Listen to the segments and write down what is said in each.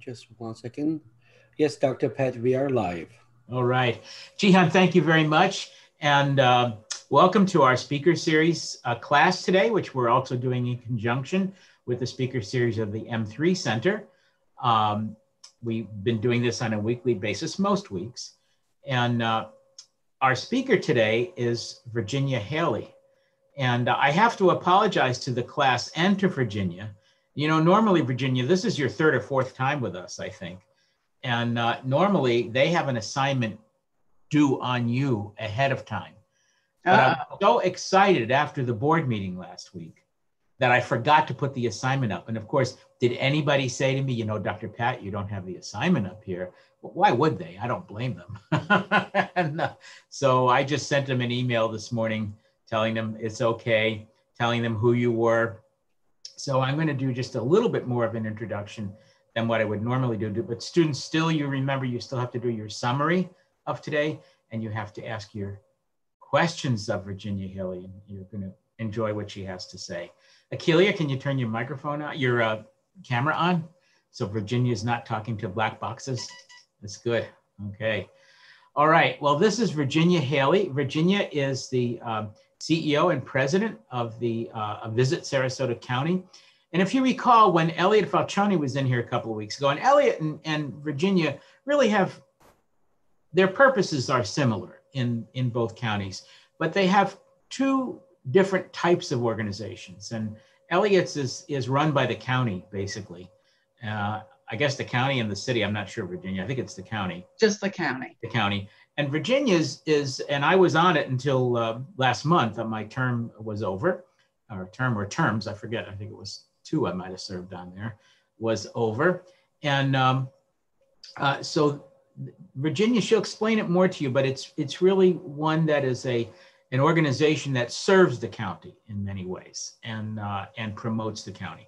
Just one second. Yes, Dr. Pat, we are live. All right. Jihan, thank you very much. And uh, welcome to our speaker series uh, class today, which we're also doing in conjunction with the speaker series of the M3 Center. Um, we've been doing this on a weekly basis, most weeks. And uh, our speaker today is Virginia Haley. And I have to apologize to the class and to Virginia. You know, normally, Virginia, this is your third or fourth time with us, I think. And uh, normally they have an assignment due on you ahead of time. But I'm Uh, so excited after the board meeting last week that I forgot to put the assignment up. And of course, did anybody say to me, you know, Dr. Pat, you don't have the assignment up here? Well, why would they? I don't blame them. and uh, so I just sent them an email this morning telling them it's okay, telling them who you were. So I'm going to do just a little bit more of an introduction than what I would normally do. But students, still, you remember, you still have to do your summary of today, and you have to ask your questions of Virginia Haley, and you're going to enjoy what she has to say. Akelia, can you turn your microphone on, your uh, camera on? So Virginia is not talking to black boxes. That's good. Okay. All right. Well, this is Virginia Haley. Virginia is the um, CEO and president of the uh, Visit Sarasota County. And if you recall, when Elliot Falcione was in here a couple of weeks ago, and Elliot and, and Virginia really have their purposes are similar in, in both counties, but they have two different types of organizations. And Elliot's is, is run by the county, basically. Uh, I guess the county and the city, I'm not sure, Virginia. I think it's the county just the county. the county. And Virginia's is, and I was on it until uh, last month. Uh, my term was over, or term or terms, I forget. I think it was two I might have served on there, was over. And um, uh, so Virginia, she'll explain it more to you, but it's it's really one that is a an organization that serves the county in many ways and uh, and promotes the county.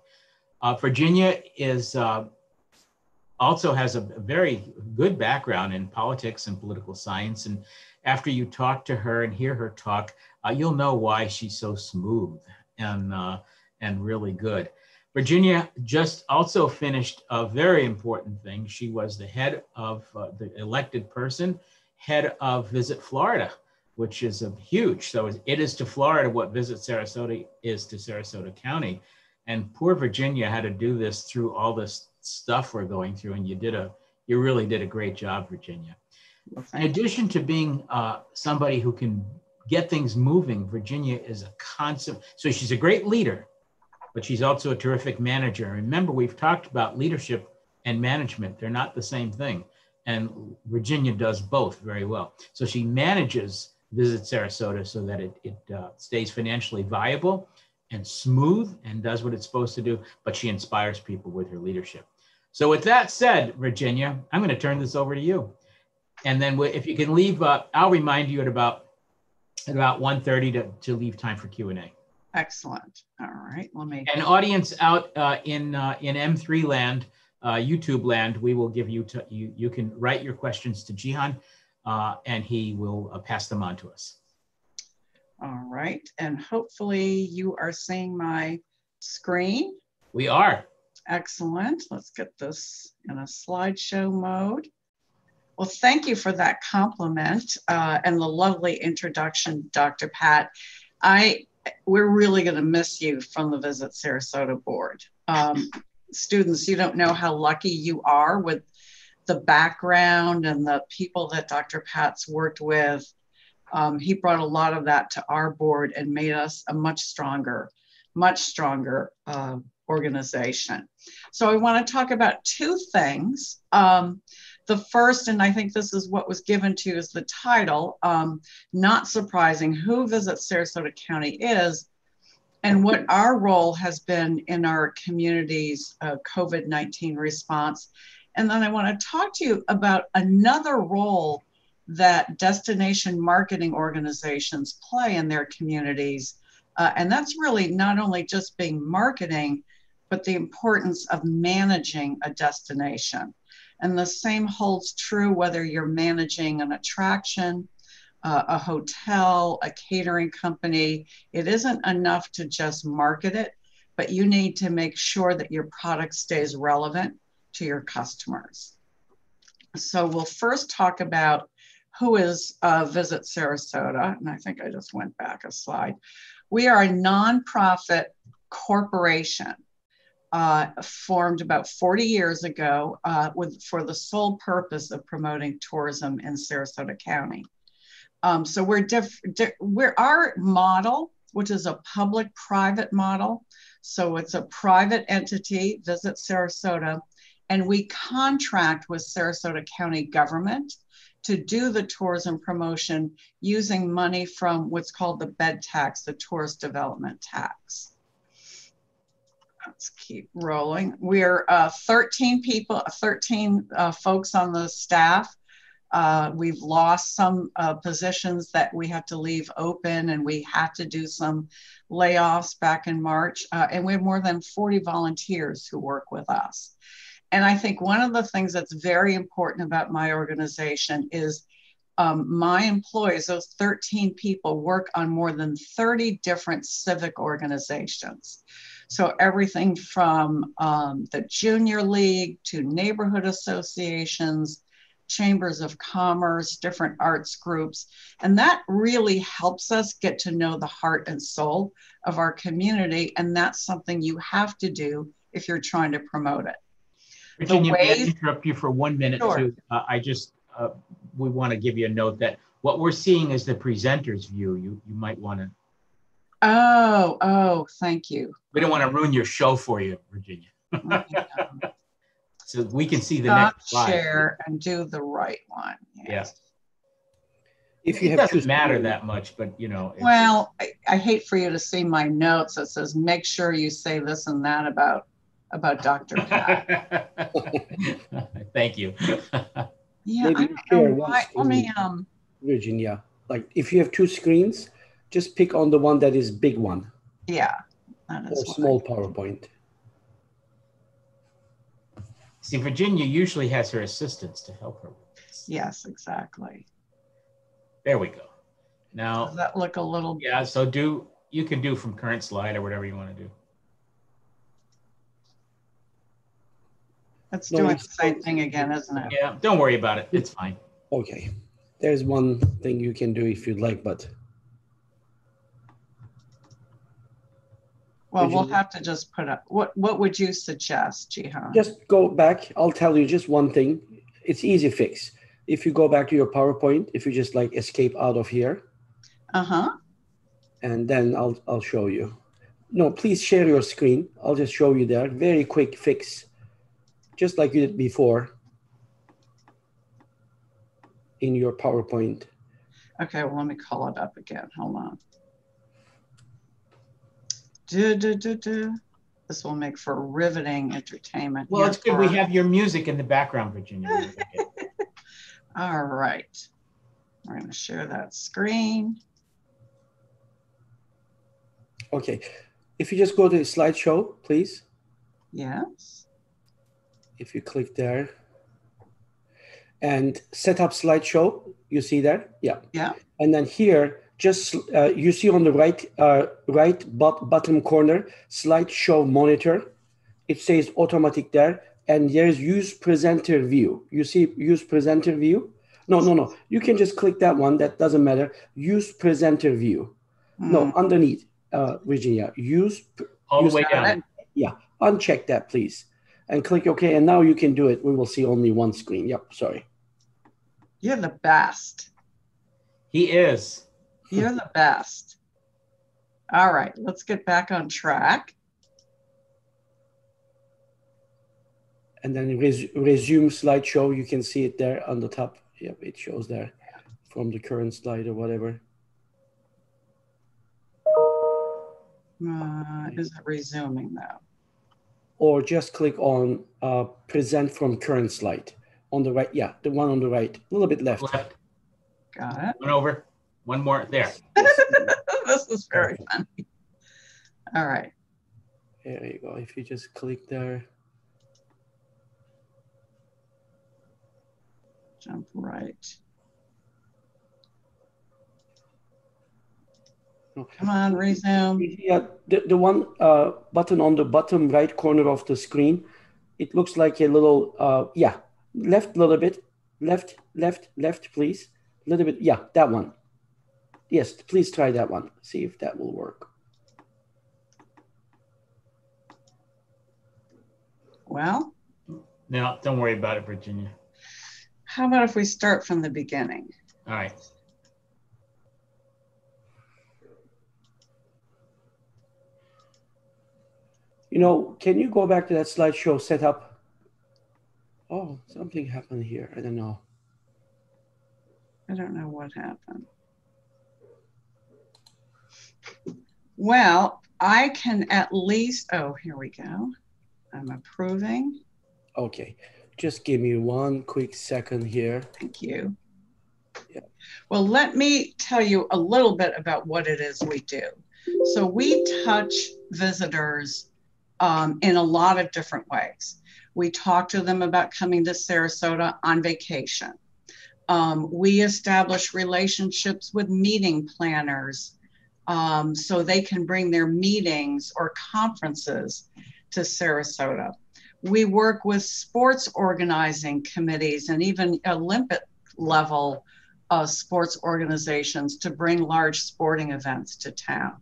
Uh, Virginia is uh, also has a very good background in politics and political science. And after you talk to her and hear her talk, uh, you'll know why she's so smooth and, uh, and really good. Virginia just also finished a very important thing. She was the head of uh, the elected person, head of Visit Florida, which is a huge. So it is to Florida what Visit Sarasota is to Sarasota County. And poor Virginia had to do this through all this stuff we're going through, and you did a you really did a great job, Virginia. Well, In addition to being uh, somebody who can get things moving, Virginia is a constant. So she's a great leader, but she's also a terrific manager. Remember, we've talked about leadership and management; they're not the same thing. And Virginia does both very well. So she manages Visit Sarasota so that it, it uh, stays financially viable and smooth and does what it's supposed to do, but she inspires people with her leadership. So with that said, Virginia, I'm going to turn this over to you. And then if you can leave, uh, I'll remind you at about at about 1.30 to, to leave time for Q&A. Excellent. All right, let me, An audience out uh, in uh, in M3 land, uh, YouTube land, we will give you, to, you, you can write your questions to Jihan uh, and he will uh, pass them on to us. all right. And hopefully you are seeing my screen. We are. Excellent. Let's get this in a slideshow mode. Well, thank you for that compliment uh, and the lovely introduction, Dr. Pat. I we're really going to miss you from the Visit Sarasota board. Um, students, you don't know how lucky you are with the background and the people that Dr. Pat's worked with. Um, he brought a lot of that to our board and made us a much stronger, much stronger uh, organization. So I want to talk about two things. Um, the first, and I think this is what was given to you as the title, um, not surprising, who Visit Sarasota County is and what our role has been in our community's uh, COVID 19 response. And then I want to talk to you about another role that destination marketing organizations play in their communities. Uh, and that's really not only just being marketing, but the importance of managing a destination. And the same holds true whether you're managing an attraction, uh, a hotel, a catering company. It isn't enough to just market it, but you need to make sure that your product stays relevant to your customers. So we'll first talk about who is uh, Visit Sarasota, and I think I just went back a slide. We are a nonprofit corporation uh, formed about 40 years ago uh, with, for the sole purpose of promoting tourism in Sarasota County. Um, so we're, diff, di we're our model, which is a public-private model. So it's a private entity, Visit Sarasota, and we contract with Sarasota County government to do the tourism promotion using money from what's called the bed tax, the tourist development tax. Let's keep rolling. We're uh, 13 people, 13 uh, folks on the staff. Uh, we've lost some uh, positions that we had to leave open and we had to do some layoffs back in March. Uh, and we have more than 40 volunteers who work with us. And I think one of the things that's very important about my organization is um, my employees, those 13 people, work on more than 30 different civic organizations. So everything from um, the junior league to neighborhood associations, chambers of commerce, different arts groups. And that really helps us get to know the heart and soul of our community. And that's something you have to do if you're trying to promote it. Virginia, ways, may I interrupt you for one minute sure. too? Uh, I just, uh, we want to give you a note that what we're seeing is the presenter's view. You, you might want to. Oh, oh, thank you. We don't want to ruin your show for you, Virginia. so we can see the Stop next slide. share and do the right one. Yes. Yeah. If you it have doesn't matter that much, but you know. Well, I, I hate for you to see my notes that says make sure you say this and that about about Dr. Pat. Thank you. yeah, Maybe I don't know why. Let me um. Virginia, like if you have two screens, just pick on the one that is big one. Yeah. Or small PowerPoint. See, Virginia usually has her assistants to help her with this. Yes, exactly. There we go. Now, Does that look a little? Yeah, so do, you can do from current slide or whatever you want to do. It's no, doing the same thing again, isn't it? Yeah, don't worry about it. It's fine. Okay. There's one thing you can do if you'd like, but. Well, we'll have to just put up, what, what would you suggest, Jihan? Just go back. I'll tell you just one thing. It's easy fix. If you go back to your PowerPoint, if you just like escape out of here. Uh-huh. And then I'll, I'll show you. No, please share your screen. I'll just show you there. Very quick fix just like you did before in your PowerPoint. Okay, well, let me call it up again. Hold on. Do, do, do, do. This will make for riveting entertainment. Well, it's good. We have your music in the background, Virginia. All right. We're going to share that screen. Okay. If you just go to slideshow, please. Yes if you click there and set up slideshow, you see there? Yeah. Yeah. And then here, just uh, you see on the right uh, right bot bottom corner, slideshow monitor. It says automatic there, and there's use presenter view. You see use presenter view? No, no, no. You can just click that one. That doesn't matter. Use presenter view. Mm. No, underneath, uh, Virginia. Use all use the way down. Yeah, uncheck that, please and click OK. And now you can do it. We will see only one screen. Yep, sorry. You're the best. He is. You're the best. All right, let's get back on track. And then res resume slideshow. You can see it there on the top. Yep, it shows there from the current slide or whatever. Uh, is it resuming though? or just click on uh, present from current slide on the right. Yeah, the one on the right, a little bit left. left. Got it. One over, one more there. this is very funny. All right. There you go. If you just click there. Jump right. Come on, resume. Yeah, the, the one uh, button on the bottom right corner of the screen, it looks like a little, uh, yeah, left a little bit, left, left, left, please. A little bit, yeah, that one. Yes, please try that one. See if that will work. Well, no, don't worry about it, Virginia. How about if we start from the beginning? All right. You know, can you go back to that slideshow setup? Oh, something happened here. I don't know. I don't know what happened. Well, I can at least, oh, here we go. I'm approving. Okay, just give me one quick second here. Thank you. Yeah. Well, let me tell you a little bit about what it is we do. So we touch visitors um, in a lot of different ways. We talk to them about coming to Sarasota on vacation. Um, we establish relationships with meeting planners um, so they can bring their meetings or conferences to Sarasota. We work with sports organizing committees and even Olympic level uh, sports organizations to bring large sporting events to town.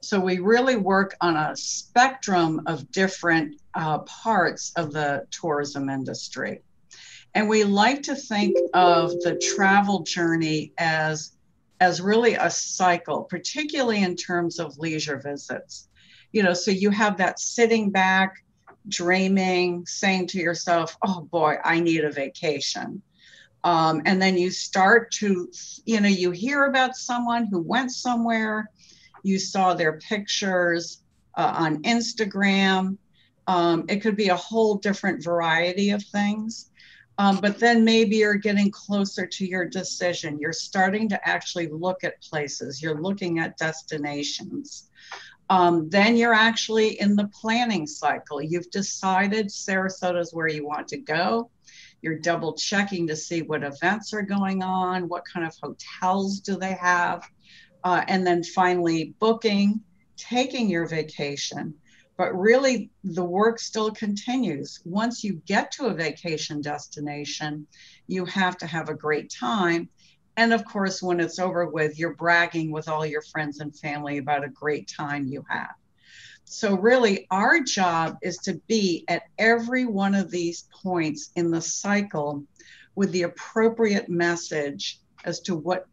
So we really work on a spectrum of different uh, parts of the tourism industry. And we like to think of the travel journey as, as really a cycle, particularly in terms of leisure visits. You know, so you have that sitting back, dreaming, saying to yourself, oh boy, I need a vacation. Um, and then you start to, you know, you hear about someone who went somewhere, you saw their pictures uh, on Instagram. Um, it could be a whole different variety of things. Um, but then maybe you're getting closer to your decision. You're starting to actually look at places, you're looking at destinations. Um, then you're actually in the planning cycle. You've decided Sarasota is where you want to go. You're double checking to see what events are going on, what kind of hotels do they have, uh, and then finally booking, taking your vacation. But really, the work still continues. Once you get to a vacation destination, you have to have a great time. And of course, when it's over with, you're bragging with all your friends and family about a great time you had. So, really, our job is to be at every one of these points in the cycle with the appropriate message as to what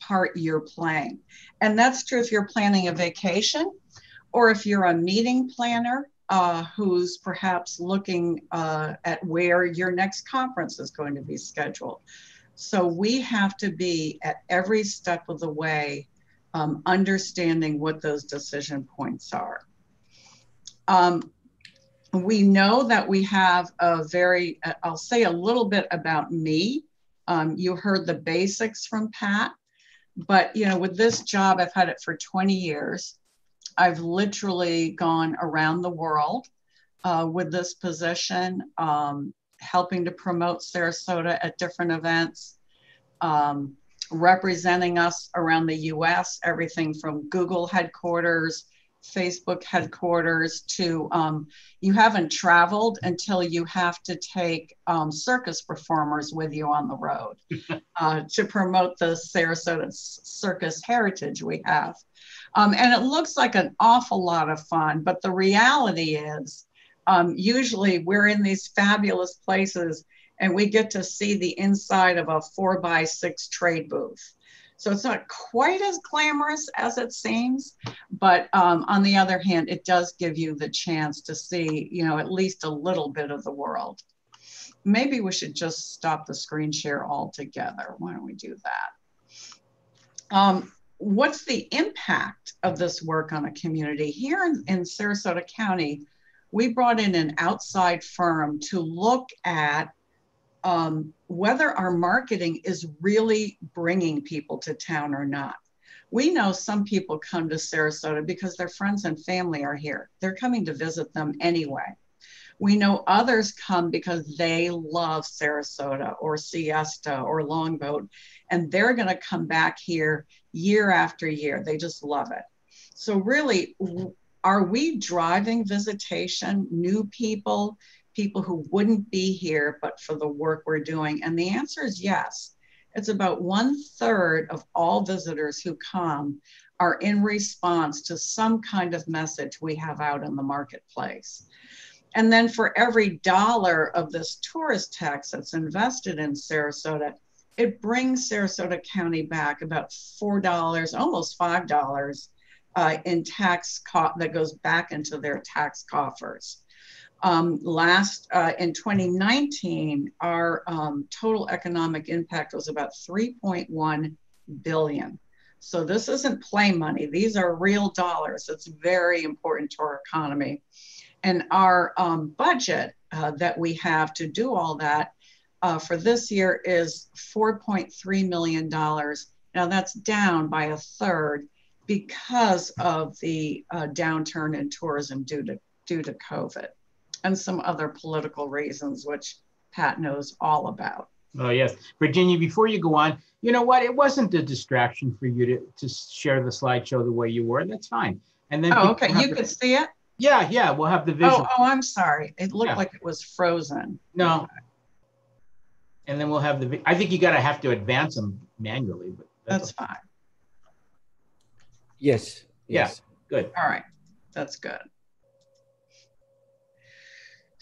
part you're playing. And that's true if you're planning a vacation or if you're a meeting planner uh, who's perhaps looking uh, at where your next conference is going to be scheduled. So we have to be at every step of the way um, understanding what those decision points are. Um, we know that we have a very, uh, I'll say a little bit about me. Um, you heard the basics from Pat, but you know, with this job, I've had it for 20 years. I've literally gone around the world uh, with this position, um, helping to promote Sarasota at different events, um, representing us around the US, everything from Google headquarters Facebook headquarters to um, you haven't traveled until you have to take um, circus performers with you on the road uh, to promote the Sarasota circus heritage we have. Um, and it looks like an awful lot of fun, but the reality is um, usually we're in these fabulous places and we get to see the inside of a four by six trade booth. So it's not quite as glamorous as it seems, but um, on the other hand, it does give you the chance to see, you know, at least a little bit of the world. Maybe we should just stop the screen share altogether. Why don't we do that? Um, what's the impact of this work on a community? Here in, in Sarasota County, we brought in an outside firm to look at um, whether our marketing is really bringing people to town or not. We know some people come to Sarasota because their friends and family are here. They're coming to visit them anyway. We know others come because they love Sarasota or Siesta or Longboat, and they're going to come back here year after year. They just love it. So, really, are we driving visitation, new people, people who wouldn't be here but for the work we're doing? And the answer is yes. It's about one third of all visitors who come are in response to some kind of message we have out in the marketplace. And then for every dollar of this tourist tax that's invested in Sarasota, it brings Sarasota County back about $4, almost $5 uh, in tax co- that goes back into their tax coffers. Um, last uh, in 2019, our um, total economic impact was about 3.1 billion. So this isn't play money; these are real dollars. It's very important to our economy, and our um, budget uh, that we have to do all that uh, for this year is 4.3 million dollars. Now that's down by a third because of the uh, downturn in tourism due to due to COVID and some other political reasons, which Pat knows all about. Oh, yes. Virginia, before you go on, you know what? It wasn't a distraction for you to, to share the slideshow the way you were. That's fine. And then, oh, okay. You the, could see it? Yeah, yeah. We'll have the oh, visual. Oh, oh I'm sorry. It looked yeah. like it was frozen. No. And then we'll have the, I think you got to have to advance them manually, but that's, that's fine. Yes. Yes. Yeah, good. All right. That's good.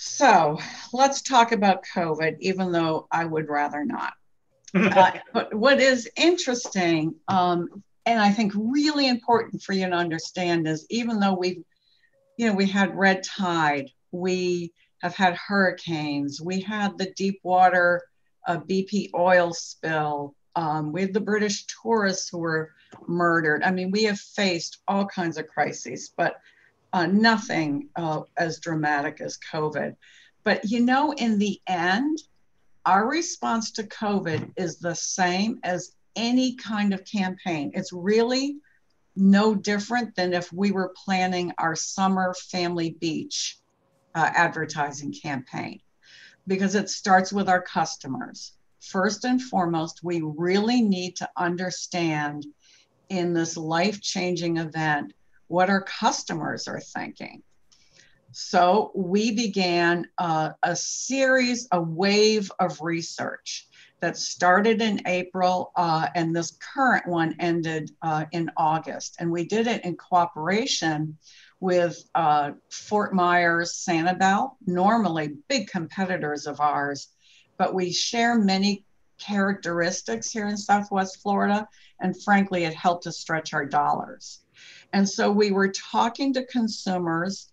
So let's talk about COVID, even though I would rather not. uh, but what is interesting, um, and I think really important for you to understand, is even though we've, you know, we had red tide, we have had hurricanes, we had the deep water uh, BP oil spill, um, we had the British tourists who were murdered. I mean, we have faced all kinds of crises, but uh, nothing uh, as dramatic as COVID. But you know, in the end, our response to COVID is the same as any kind of campaign. It's really no different than if we were planning our summer family beach uh, advertising campaign because it starts with our customers. First and foremost, we really need to understand in this life changing event what our customers are thinking. So we began uh, a series, a wave of research that started in April, uh, and this current one ended uh, in August. And we did it in cooperation with uh, Fort Myers, Sanibel, normally big competitors of ours, but we share many characteristics here in Southwest Florida. And frankly, it helped us stretch our dollars. And so we were talking to consumers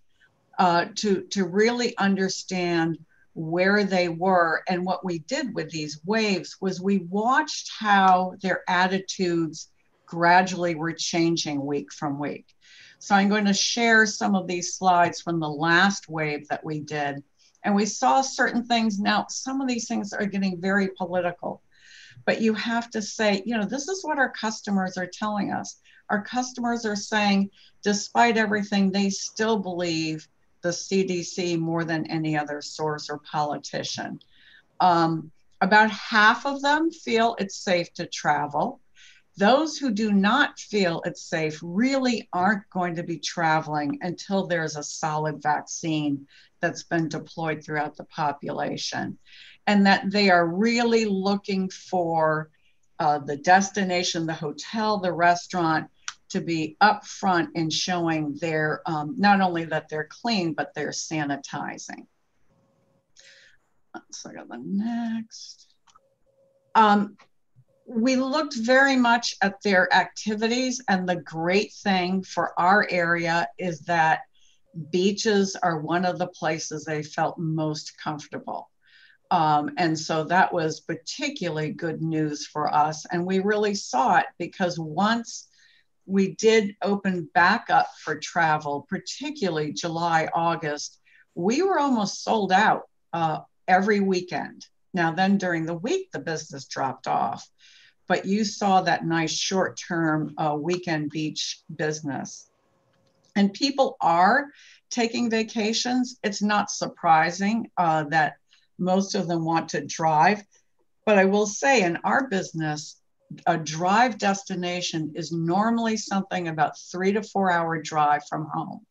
uh, to, to really understand where they were. And what we did with these waves was we watched how their attitudes gradually were changing week from week. So I'm going to share some of these slides from the last wave that we did. And we saw certain things. Now, some of these things are getting very political, but you have to say, you know, this is what our customers are telling us our customers are saying, despite everything, they still believe the CDC more than any other source or politician. Um, about half of them feel it's safe to travel. Those who do not feel it's safe really aren't going to be traveling until there's a solid vaccine that's been deployed throughout the population. And that they are really looking for uh, the destination, the hotel, the restaurant to be upfront in showing their um, not only that they're clean, but they're sanitizing. Let's look at the next. Um, we looked very much at their activities, and the great thing for our area is that beaches are one of the places they felt most comfortable. Um, and so that was particularly good news for us. And we really saw it because once we did open back up for travel, particularly July, August. We were almost sold out uh, every weekend. Now, then during the week, the business dropped off, but you saw that nice short term uh, weekend beach business. And people are taking vacations. It's not surprising uh, that most of them want to drive. But I will say, in our business, a drive destination is normally something about three to four hour drive from home.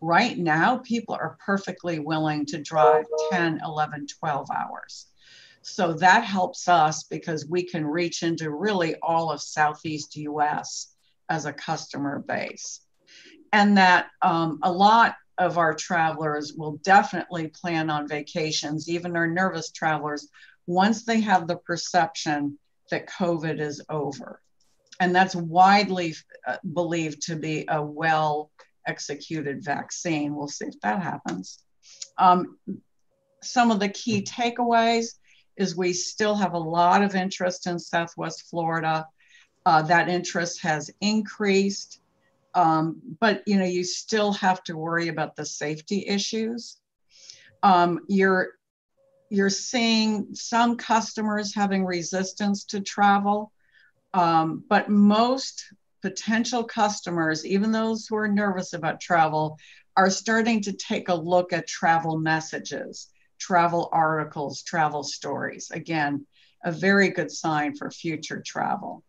Right now, people are perfectly willing to drive 10, 11, 12 hours. So that helps us because we can reach into really all of Southeast US as a customer base. And that um, a lot of our travelers will definitely plan on vacations, even our nervous travelers, once they have the perception that COVID is over. And that's widely uh, believed to be a well executed vaccine. We'll see if that happens. Um, some of the key takeaways is we still have a lot of interest in Southwest Florida. Uh, that interest has increased, um, but you know you still have to worry about the safety issues. Um, you're you're seeing some customers having resistance to travel, um, but most potential customers, even those who are nervous about travel, are starting to take a look at travel messages, travel articles, travel stories. Again, a very good sign for future travel.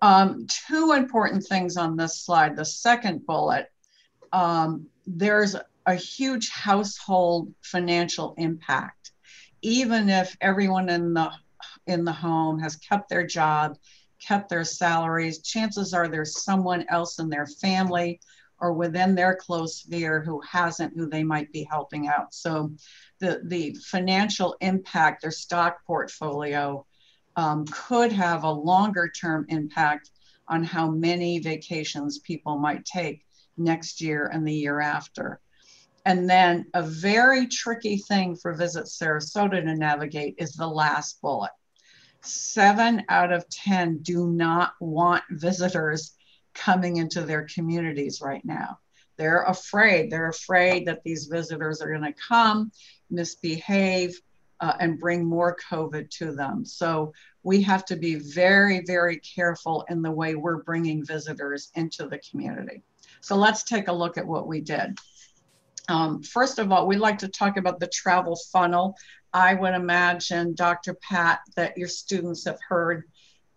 Um, two important things on this slide. The second bullet, um, there's a huge household financial impact. Even if everyone in the in the home has kept their job kept their salaries, chances are there's someone else in their family or within their close sphere who hasn't, who they might be helping out. So the, the financial impact, their stock portfolio um, could have a longer term impact on how many vacations people might take next year and the year after. And then a very tricky thing for Visit Sarasota to navigate is the last bullet seven out of 10 do not want visitors coming into their communities right now. They're afraid. They're afraid that these visitors are going to come, misbehave, uh, and bring more COVID to them. So we have to be very, very careful in the way we're bringing visitors into the community. So let's take a look at what we did. Um, first of all, we like to talk about the travel funnel. I would imagine, Dr. Pat, that your students have heard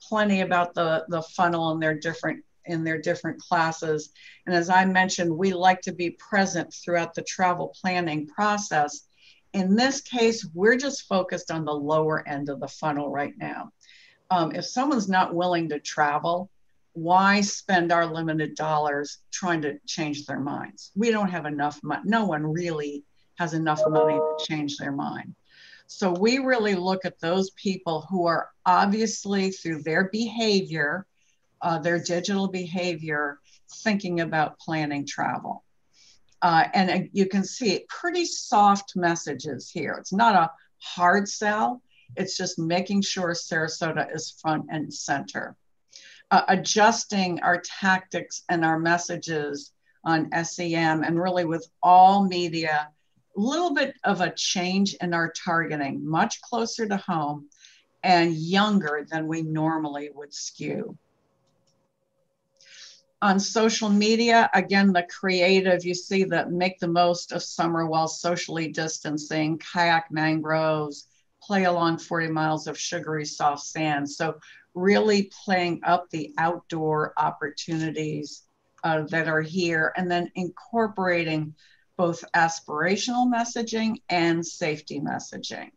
plenty about the, the funnel in their different in their different classes. And as I mentioned, we like to be present throughout the travel planning process. In this case, we're just focused on the lower end of the funnel right now. Um, if someone's not willing to travel, why spend our limited dollars trying to change their minds? We don't have enough money. No one really has enough money to change their mind. So we really look at those people who are obviously through their behavior, uh, their digital behavior, thinking about planning travel. Uh, and uh, you can see pretty soft messages here. It's not a hard sell. It's just making sure Sarasota is front and center. Uh, adjusting our tactics and our messages on SEM and really with all media a little bit of a change in our targeting, much closer to home and younger than we normally would skew. On social media, again, the creative, you see that make the most of summer while socially distancing, kayak mangroves, play along 40 miles of sugary soft sand. So really playing up the outdoor opportunities uh, that are here and then incorporating both aspirational messaging and safety messaging.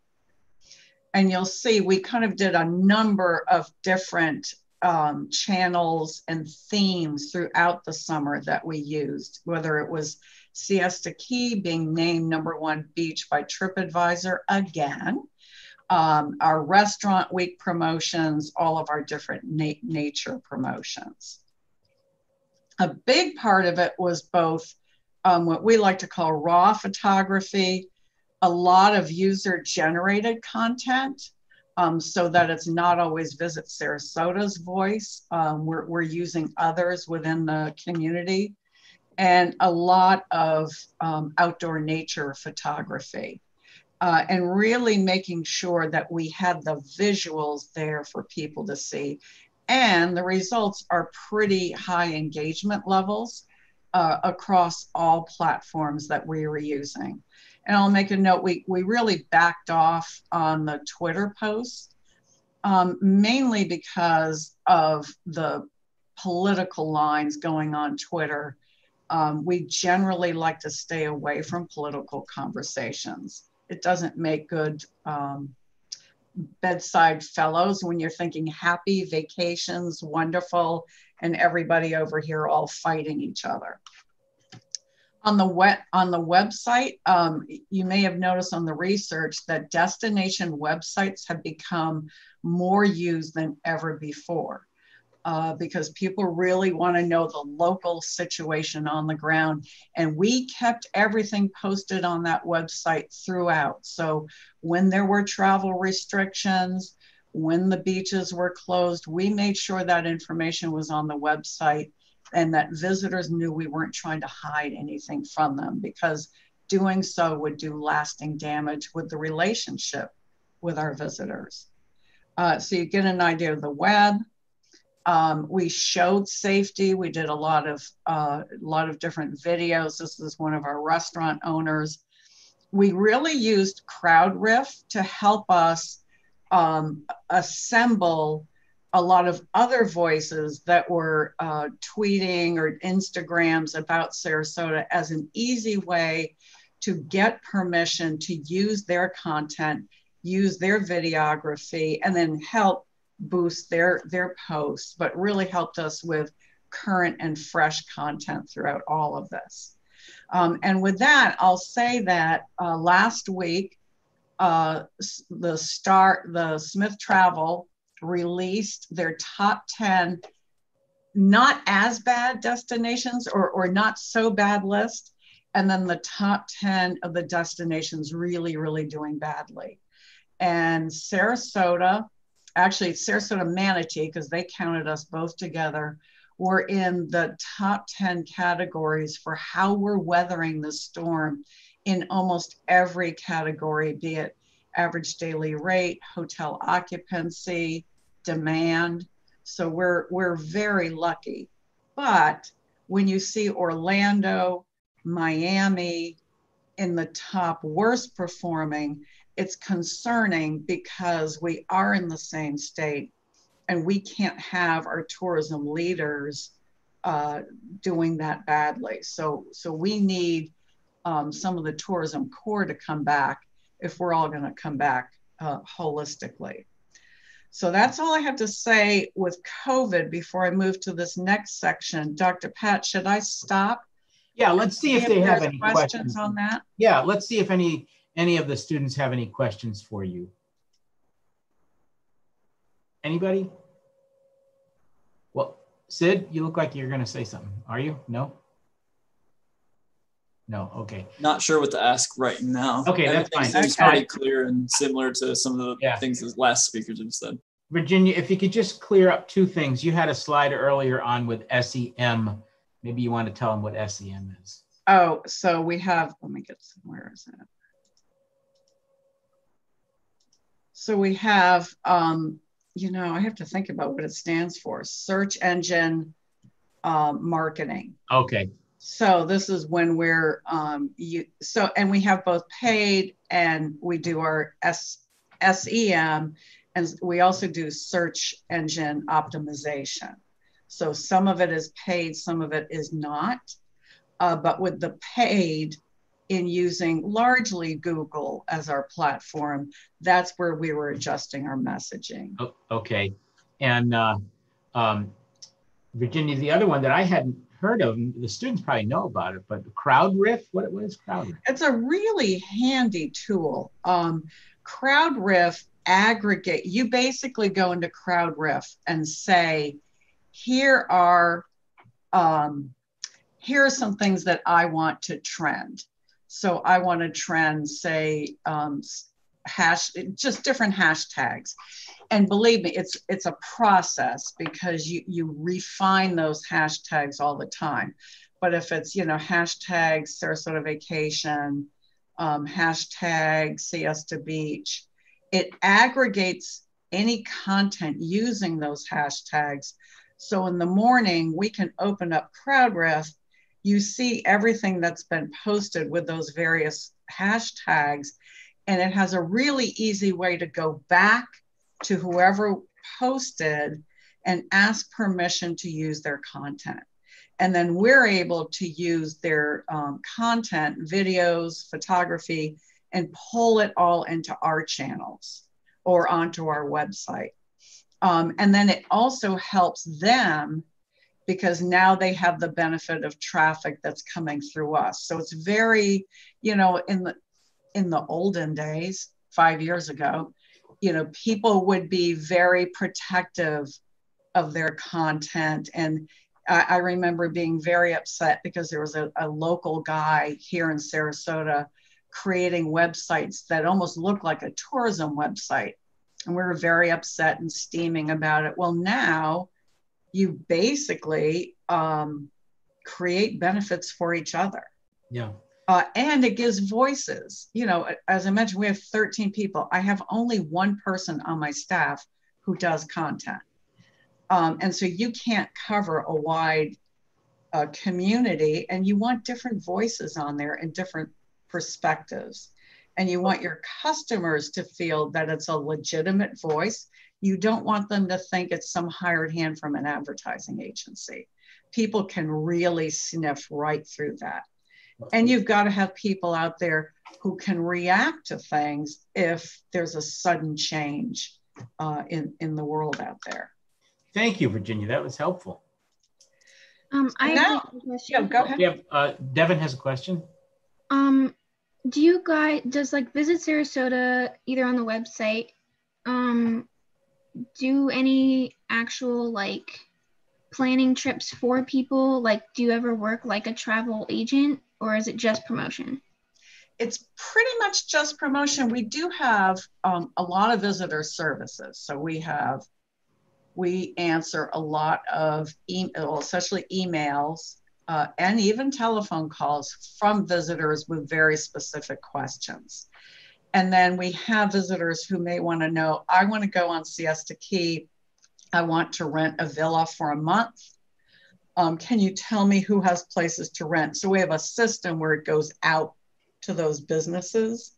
And you'll see we kind of did a number of different um, channels and themes throughout the summer that we used, whether it was Siesta Key being named number one beach by TripAdvisor again, um, our restaurant week promotions, all of our different na nature promotions. A big part of it was both um, what we like to call raw photography, a lot of user generated content um, so that it's not always Visit Sarasota's voice. Um, we're, we're using others within the community and a lot of um, outdoor nature photography. Uh, and really making sure that we had the visuals there for people to see. And the results are pretty high engagement levels uh, across all platforms that we were using. And I'll make a note, we, we really backed off on the Twitter posts, um, mainly because of the political lines going on Twitter Um, we generally like to stay away from political conversations. It doesn't make good um, bedside fellows when you're thinking happy vacations, wonderful, and everybody over here all fighting each other. On the web, on the website, um, you may have noticed on the research that destination websites have become more used than ever before uh, because people really want to know the local situation on the ground. And we kept everything posted on that website throughout. So when there were travel restrictions, when the beaches were closed, we made sure that information was on the website and that visitors knew we weren't trying to hide anything from them because doing so would do lasting damage with the relationship with our visitors. Uh, so you get an idea of the web, um, we showed safety. We did a lot of uh, a lot of different videos. This is one of our restaurant owners. We really used CrowdRiff to help us um, assemble a lot of other voices that were uh, tweeting or Instagrams about Sarasota as an easy way to get permission to use their content, use their videography, and then help boost their their posts, but really helped us with current and fresh content throughout all of this. Um, and with that, I'll say that uh, last week, uh, the star, the Smith Travel released their top 10 not as bad destinations or, or not so bad list and then the top 10 of the destinations really really doing badly and sarasota actually Sarasota Manatee, because they counted us both together, were in the top 10 categories for how we're weathering the storm in almost every category, be it average daily rate, hotel occupancy, demand. So we're we're very lucky. But when you see Orlando, Miami in the top worst performing, it's concerning because we are in the same state and we can't have our tourism leaders uh, doing that badly. So, so we need um, some of the tourism core to come back if we're all going to come back uh, holistically. So that's all I have to say with COVID before I move to this next section. Dr. Pat, should I stop? Yeah, let's see if, they have any questions, questions on that. Yeah, let's see if any any of the students have any questions for you? Anybody? Well, Sid, you look like you're going to say something. Are you? No? No, okay. Not sure what to ask right now. Okay, that's fine. Seems okay. pretty clear and similar to some of the yeah. things the last speakers have said. Virginia, if you could just clear up two things. You had a slide earlier on with SEM. Maybe you want to tell them what SEM is. Oh, so we have, let me get somewhere is it? So we have, um, you know, I have to think about what it stands for search engine uh, marketing. Okay. So this is when we're, um, you, so, and we have both paid and we do our S, SEM and we also do search engine optimization. So some of it is paid, some of it is not. Uh, but with the paid, in using largely Google as our platform, that's where we were adjusting our messaging. okay. And uh, um, Virginia, the other one that I hadn't heard of, the students probably know about it, but CrowdRiff, what, what is CrowdRiff? It's a really handy tool. Um, CrowdRiff aggregate, you basically go into CrowdRiff and say, here are um, here are some things that I want to trend. So I want to trend, say, um, hash, just different hashtags. And believe me, it's it's a process because you you refine those hashtags all the time. But if it's you know hashtag Sarasota vacation, um, hashtag Siesta Beach, it aggregates any content using those hashtags. So in the morning, we can open up CrowdRiff you see everything that's been posted with those various hashtags. And it has a really easy way to go back to whoever posted and ask permission to use their content. And then we're able to use their um, content, videos, photography, and pull it all into our channels or onto our website. Um, and then it also helps them because now they have the benefit of traffic that's coming through us. So it's very, you know, in the in the olden days, five years ago, you know, people would be very protective of their content. And I, I remember being very upset because there was a, a local guy here in Sarasota creating websites that almost looked like a tourism website. And we were very upset and steaming about it. Well, now you basically um, create benefits for each other. Yeah. Uh, and it gives voices. You know, as I mentioned, we have 13 people. I have only one person on my staff who does content. Um, and so you can't cover a wide uh, community, and you want different voices on there and different perspectives. And you want your customers to feel that it's a legitimate voice. You don't want them to think it's some hired hand from an advertising agency. People can really sniff right through that. And you've got to have people out there who can react to things if there's a sudden change uh, in, in the world out there. Thank you, Virginia. That was helpful. Um, I now, have a question. Yeah, go ahead. Yeah, uh, Devin has a question. Um, do you guys does like Visit Sarasota either on the website um do any actual like planning trips for people? Like, do you ever work like a travel agent or is it just promotion? It's pretty much just promotion. We do have um, a lot of visitor services. So we have, we answer a lot of email, especially emails uh, and even telephone calls from visitors with very specific questions. And then we have visitors who may want to know, I want to go on Siesta Key. I want to rent a villa for a month. Um, can you tell me who has places to rent? So we have a system where it goes out to those businesses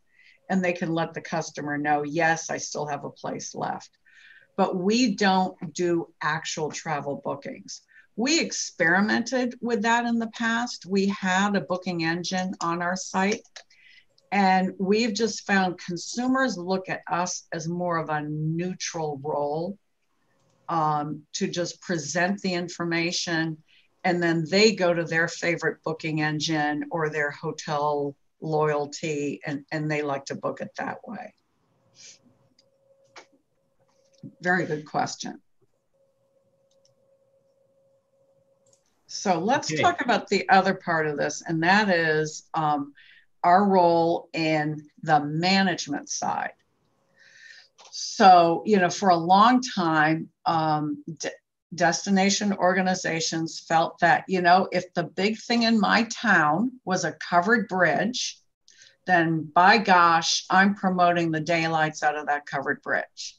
and they can let the customer know, yes, I still have a place left. But we don't do actual travel bookings. We experimented with that in the past. We had a booking engine on our site, and we've just found consumers look at us as more of a neutral role um, to just present the information, and then they go to their favorite booking engine or their hotel loyalty, and, and they like to book it that way. Very good question. So let's okay. talk about the other part of this, and that is um, our role in the management side. So, you know, for a long time, um, de- destination organizations felt that, you know, if the big thing in my town was a covered bridge, then by gosh, I'm promoting the daylights out of that covered bridge.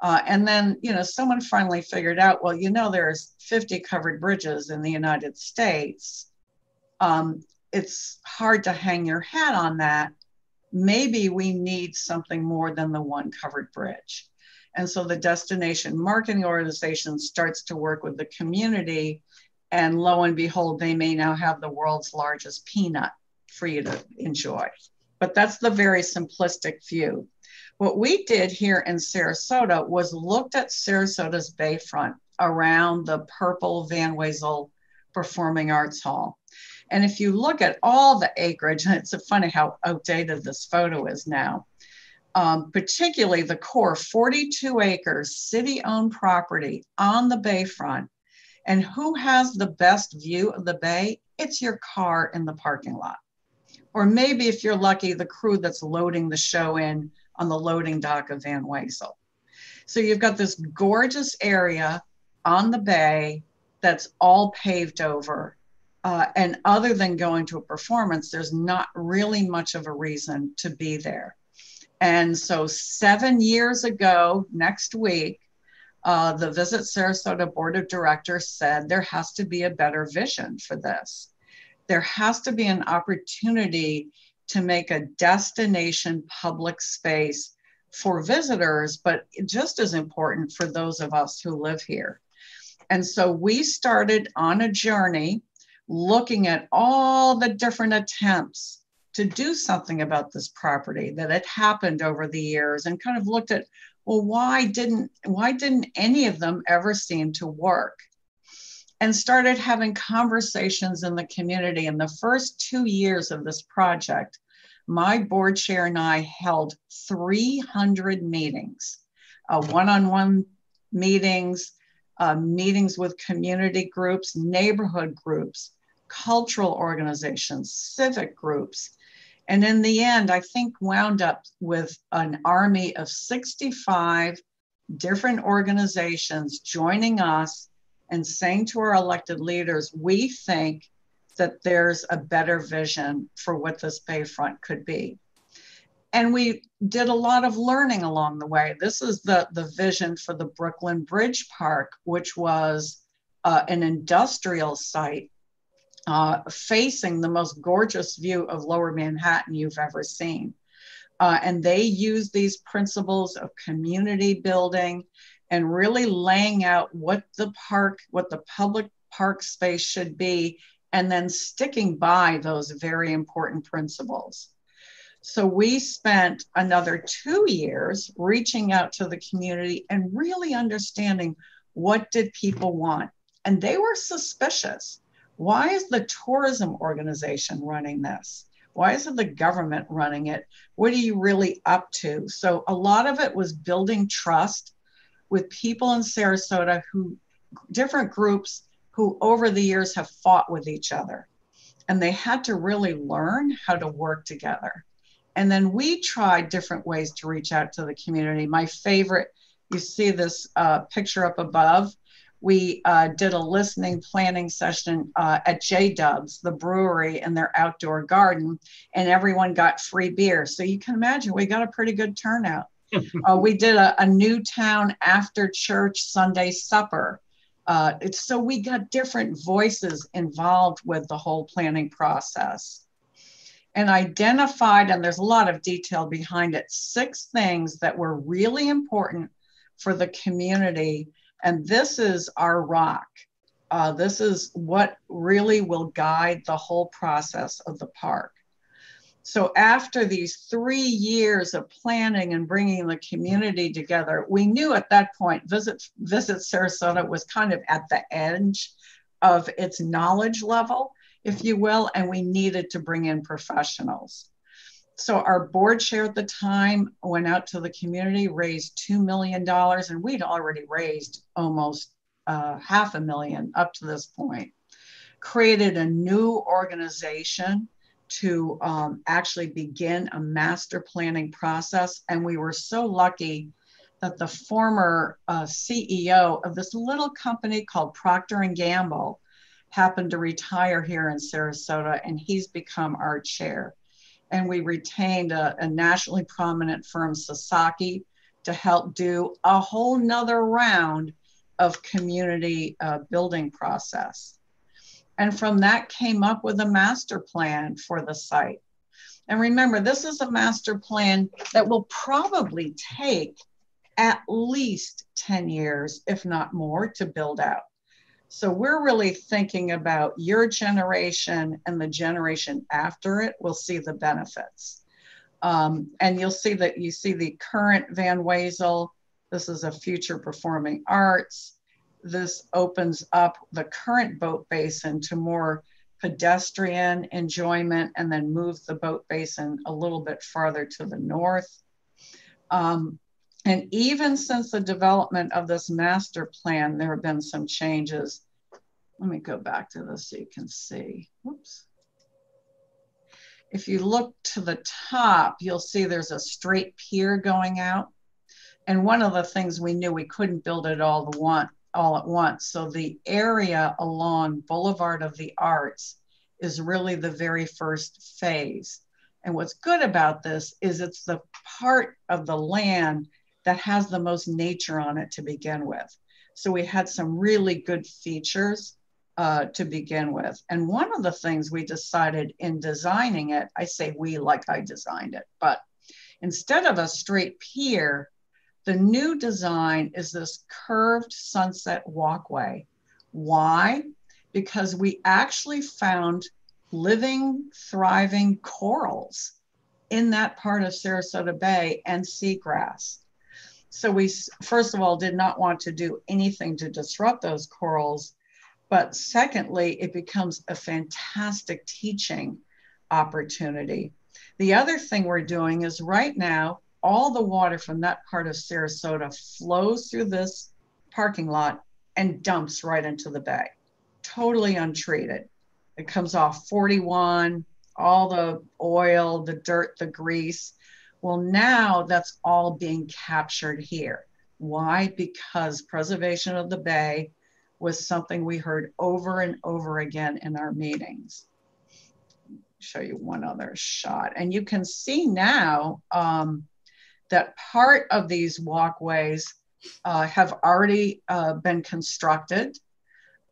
Uh, and then, you know, someone finally figured out, well, you know, there's 50 covered bridges in the United States. Um, it's hard to hang your hat on that. Maybe we need something more than the one covered bridge. And so the destination marketing organization starts to work with the community. And lo and behold, they may now have the world's largest peanut for you to enjoy. But that's the very simplistic view. What we did here in Sarasota was looked at Sarasota's bayfront around the purple Van Wezel Performing Arts Hall. And if you look at all the acreage, and it's funny how outdated this photo is now, um, particularly the core 42 acres city owned property on the bayfront. And who has the best view of the bay? It's your car in the parking lot. Or maybe if you're lucky, the crew that's loading the show in on the loading dock of Van Wezel. So you've got this gorgeous area on the bay that's all paved over. Uh, and other than going to a performance, there's not really much of a reason to be there. And so, seven years ago, next week, uh, the Visit Sarasota Board of Directors said there has to be a better vision for this. There has to be an opportunity to make a destination public space for visitors, but just as important for those of us who live here. And so we started on a journey looking at all the different attempts to do something about this property that had happened over the years and kind of looked at well why didn't why didn't any of them ever seem to work? And started having conversations in the community. In the first two years of this project my board chair and i held 300 meetings uh, one-on-one meetings uh, meetings with community groups neighborhood groups cultural organizations civic groups and in the end, I think wound up with an army of 65 different organizations joining us and saying to our elected leaders, we think that there's a better vision for what this Bayfront could be. And we did a lot of learning along the way. This is the, the vision for the Brooklyn Bridge Park, which was uh, an industrial site uh, facing the most gorgeous view of lower Manhattan you've ever seen. Uh, and they use these principles of community building and really laying out what the park, what the public park space should be, and then sticking by those very important principles. So we spent another two years reaching out to the community and really understanding what did people want. And they were suspicious why is the tourism organization running this? Why isn't the government running it? What are you really up to? So, a lot of it was building trust with people in Sarasota who, different groups who over the years have fought with each other. And they had to really learn how to work together. And then we tried different ways to reach out to the community. My favorite, you see this uh, picture up above we uh, did a listening planning session uh, at J Dubs, the brewery, in their outdoor garden, and everyone got free beer. So you can imagine we got a pretty good turnout. uh, we did a, a Newtown after church Sunday supper. Uh, so we got different voices involved with the whole planning process and identified, and there's a lot of detail behind it, six things that were really important for the community and this is our rock. Uh, this is what really will guide the whole process of the park. So, after these three years of planning and bringing the community together, we knew at that point Visit, Visit Sarasota was kind of at the edge of its knowledge level, if you will, and we needed to bring in professionals. So our board chair at the time went out to the community, raised $2 million, and we'd already raised almost uh, half a million up to this point. Created a new organization to um, actually begin a master planning process. And we were so lucky that the former uh, CEO of this little company called Procter and Gamble happened to retire here in Sarasota, and he's become our chair and we retained a, a nationally prominent firm, Sasaki, to help do a whole nother round of community uh, building process. And from that came up with a master plan for the site. And remember, this is a master plan that will probably take at least 10 years, if not more, to build out. So we're really thinking about your generation and the generation after it will see the benefits. Um, and you'll see that you see the current Van Wezel. This is a future performing arts. This opens up the current boat basin to more pedestrian enjoyment and then move the boat basin a little bit farther to the north. Um, and even since the development of this master plan, there have been some changes. Let me go back to this so you can see. Whoops. If you look to the top, you'll see there's a straight pier going out. And one of the things we knew we couldn't build it all the one all at once. So the area along Boulevard of the Arts is really the very first phase. And what's good about this is it's the part of the land that has the most nature on it to begin with. So we had some really good features uh, to begin with. And one of the things we decided in designing it, I say we like I designed it, but instead of a straight pier, the new design is this curved sunset walkway. Why? because we actually found living, thriving corals in that part of Sarasota Bay and seagrass. So we, first of all, did not want to do anything to disrupt those corals. But secondly, it becomes a fantastic teaching opportunity. The other thing we're doing is right now, all the water from that part of Sarasota flows through this parking lot and dumps right into the bay, totally untreated. It comes off 41, all the oil, the dirt, the grease. Well, now that's all being captured here. Why? Because preservation of the bay was something we heard over and over again in our meetings. Show you one other shot. And you can see now um, that part of these walkways uh, have already uh, been constructed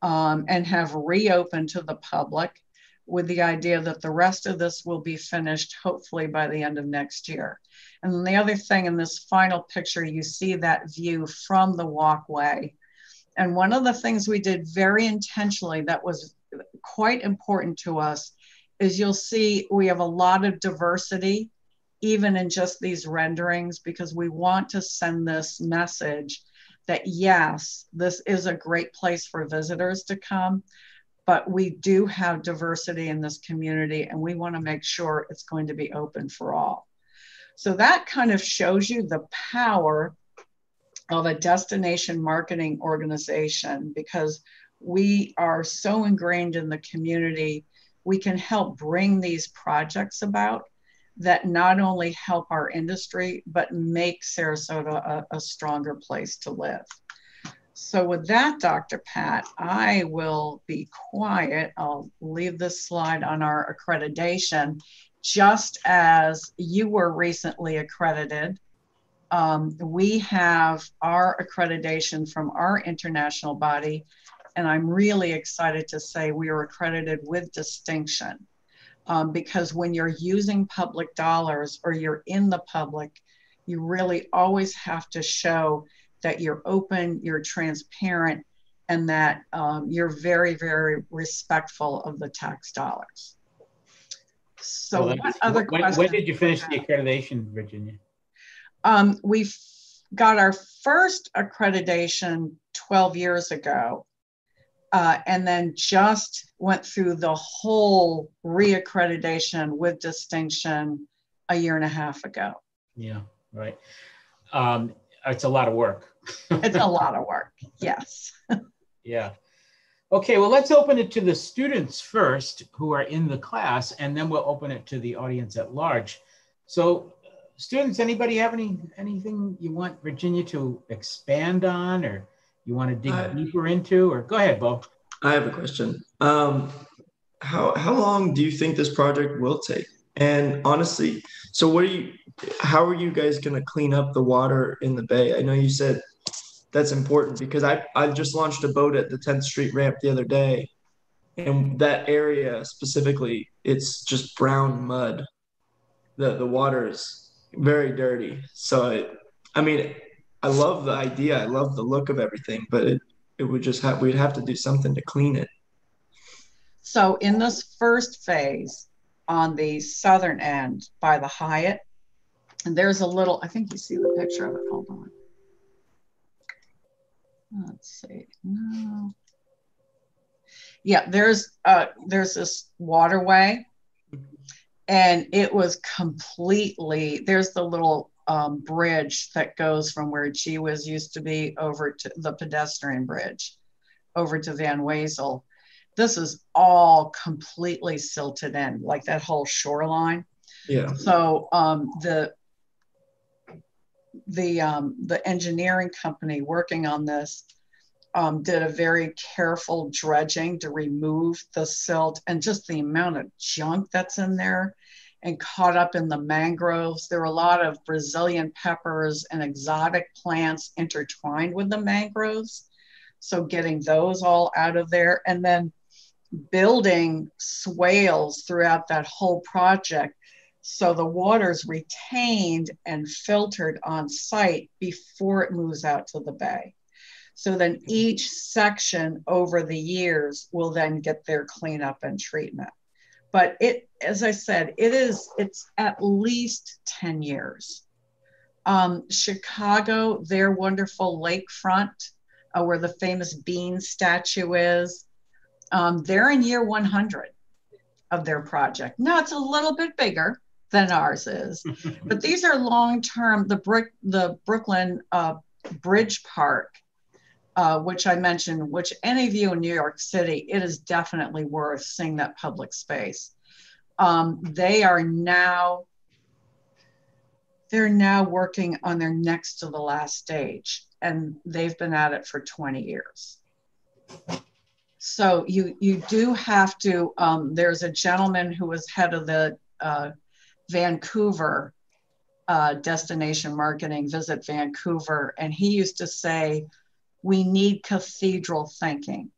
um, and have reopened to the public with the idea that the rest of this will be finished hopefully by the end of next year. And then the other thing in this final picture, you see that view from the walkway. And one of the things we did very intentionally that was quite important to us is you'll see we have a lot of diversity even in just these renderings because we want to send this message that yes, this is a great place for visitors to come, but we do have diversity in this community and we want to make sure it's going to be open for all. So that kind of shows you the power of a destination marketing organization because we are so ingrained in the community, we can help bring these projects about that not only help our industry, but make Sarasota a, a stronger place to live. So with that, Dr. Pat, I will be quiet. I'll leave this slide on our accreditation. Just as you were recently accredited, um, we have our accreditation from our international body, and I'm really excited to say we are accredited with distinction um, because when you're using public dollars or you're in the public, you really always have to show that you're open, you're transparent, and that um, you're very, very respectful of the tax dollars. So, well, what other when, questions? When did you finish the accreditation, Virginia? Um, we got our first accreditation 12 years ago uh, and then just went through the whole reaccreditation with distinction a year and a half ago. Yeah, right. Um, it's a lot of work. it's a lot of work, yes. yeah. Okay, well, let's open it to the students first who are in the class, and then we'll open it to the audience at large. So, students, anybody have any anything you want Virginia to expand on or you want to dig I, deeper into, or go ahead, Bo. I have a question. Um, how how long do you think this project will take? And honestly, so what are you? How are you guys going to clean up the water in the bay? I know you said that's important because I I just launched a boat at the 10th Street ramp the other day, and that area specifically, it's just brown mud. The the water is very dirty. So I, I mean, I love the idea. I love the look of everything, but it, it would just have we'd have to do something to clean it. So in this first phase on the southern end by the Hyatt, and there's a little, I think you see the picture of it. Hold on. Let's see. No. Yeah, there's uh there's this waterway and it was completely there's the little um, bridge that goes from where G.WIZ used to be over to the pedestrian bridge over to Van Wezel. This is all completely silted in, like that whole shoreline. Yeah. So um, the the um, the engineering company working on this um, did a very careful dredging to remove the silt and just the amount of junk that's in there and caught up in the mangroves. There were a lot of Brazilian peppers and exotic plants intertwined with the mangroves. So getting those all out of there and then building swales throughout that whole project so the water's retained and filtered on site before it moves out to the bay. So then each section over the years will then get their cleanup and treatment. But it, as I said, it is, it's at least 10 years. Um, Chicago, their wonderful lakefront, uh, where the famous Bean statue is, um, they're in year 100 of their project. Now it's a little bit bigger than ours is, but these are long term. The brick, the Brooklyn uh, Bridge Park uh, which I mentioned, which any of you in New York City, it is definitely worth seeing that public space. Um, they are now they're now working on their next to the last stage, and they've been at it for 20 years. So you you do have to. Um, there's a gentleman who was head of the uh, Vancouver uh, destination marketing, Visit Vancouver, and he used to say we need cathedral thinking.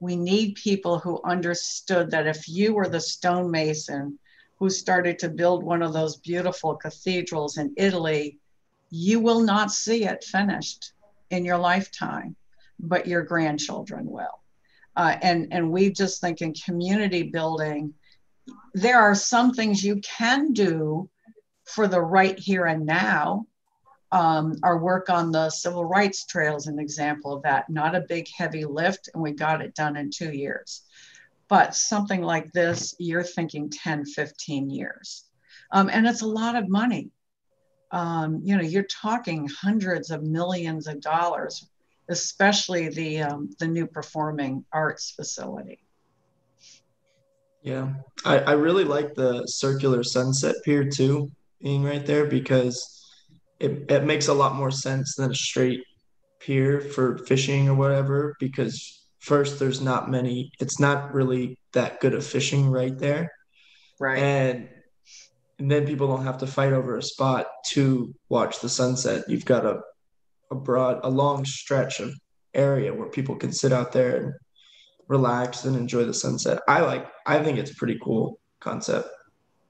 We need people who understood that if you were the stonemason who started to build one of those beautiful cathedrals in Italy, you will not see it finished in your lifetime, but your grandchildren will. Uh, and, and we just think in community building, there are some things you can do for the right here and now um, our work on the civil rights trail is an example of that. Not a big, heavy lift, and we got it done in two years. But something like this, you're thinking 10, 15 years. Um, and it's a lot of money. Um, you know, you're talking hundreds of millions of dollars, especially the, um, the new performing arts facility. Yeah, I, I really like the circular sunset pier too, being right there because it, it makes a lot more sense than a straight pier for fishing or whatever because first there's not many it's not really that good of fishing right there. Right. And and then people don't have to fight over a spot to watch the sunset. You've got a a broad a long stretch of area where people can sit out there and relax and enjoy the sunset i like i think it's a pretty cool concept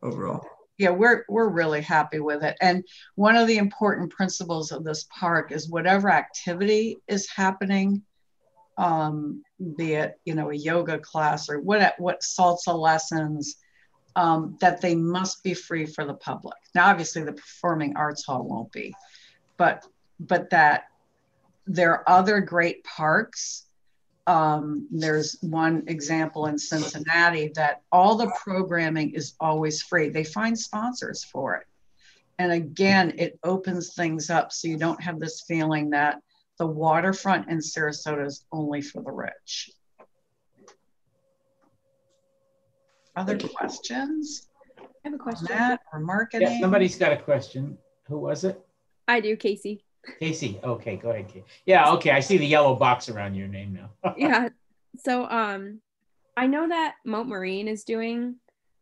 overall yeah, we're we're really happy with it. And one of the important principles of this park is whatever activity is happening, um, be it you know a yoga class or what what salsa lessons, um, that they must be free for the public. Now, obviously, the performing arts hall won't be, but but that there are other great parks um, there's one example in Cincinnati that all the programming is always free. They find sponsors for it. And again, it opens things up so you don't have this feeling that the waterfront in Sarasota is only for the rich. Other questions? I have a question. That or marketing? Yeah, somebody's got a question. Who was it? I do, Casey. Casey. Okay, go ahead. Casey. Yeah, okay. I see the yellow box around your name now. yeah. So um I know that Mote Marine is doing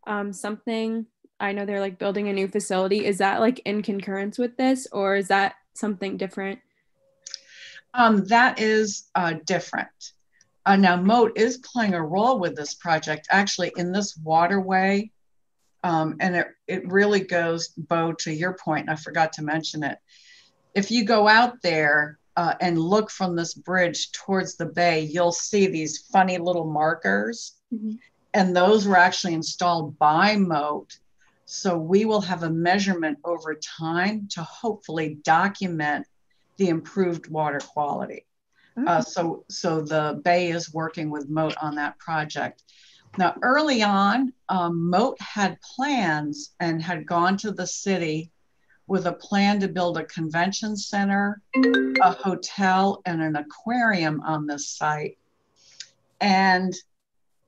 um something. I know they're like building a new facility. Is that like in concurrence with this or is that something different? Um, that is uh, different. Uh, now, Mote is playing a role with this project actually in this waterway. Um, and it, it really goes, Bo, to your point, I forgot to mention it if you go out there uh, and look from this bridge towards the bay, you'll see these funny little markers. Mm-hmm. And those were actually installed by Mote. So we will have a measurement over time to hopefully document the improved water quality. Uh, so, so the Bay is working with Mote on that project. Now, early on, um, Mote had plans and had gone to the city with a plan to build a convention center, a hotel, and an aquarium on this site. And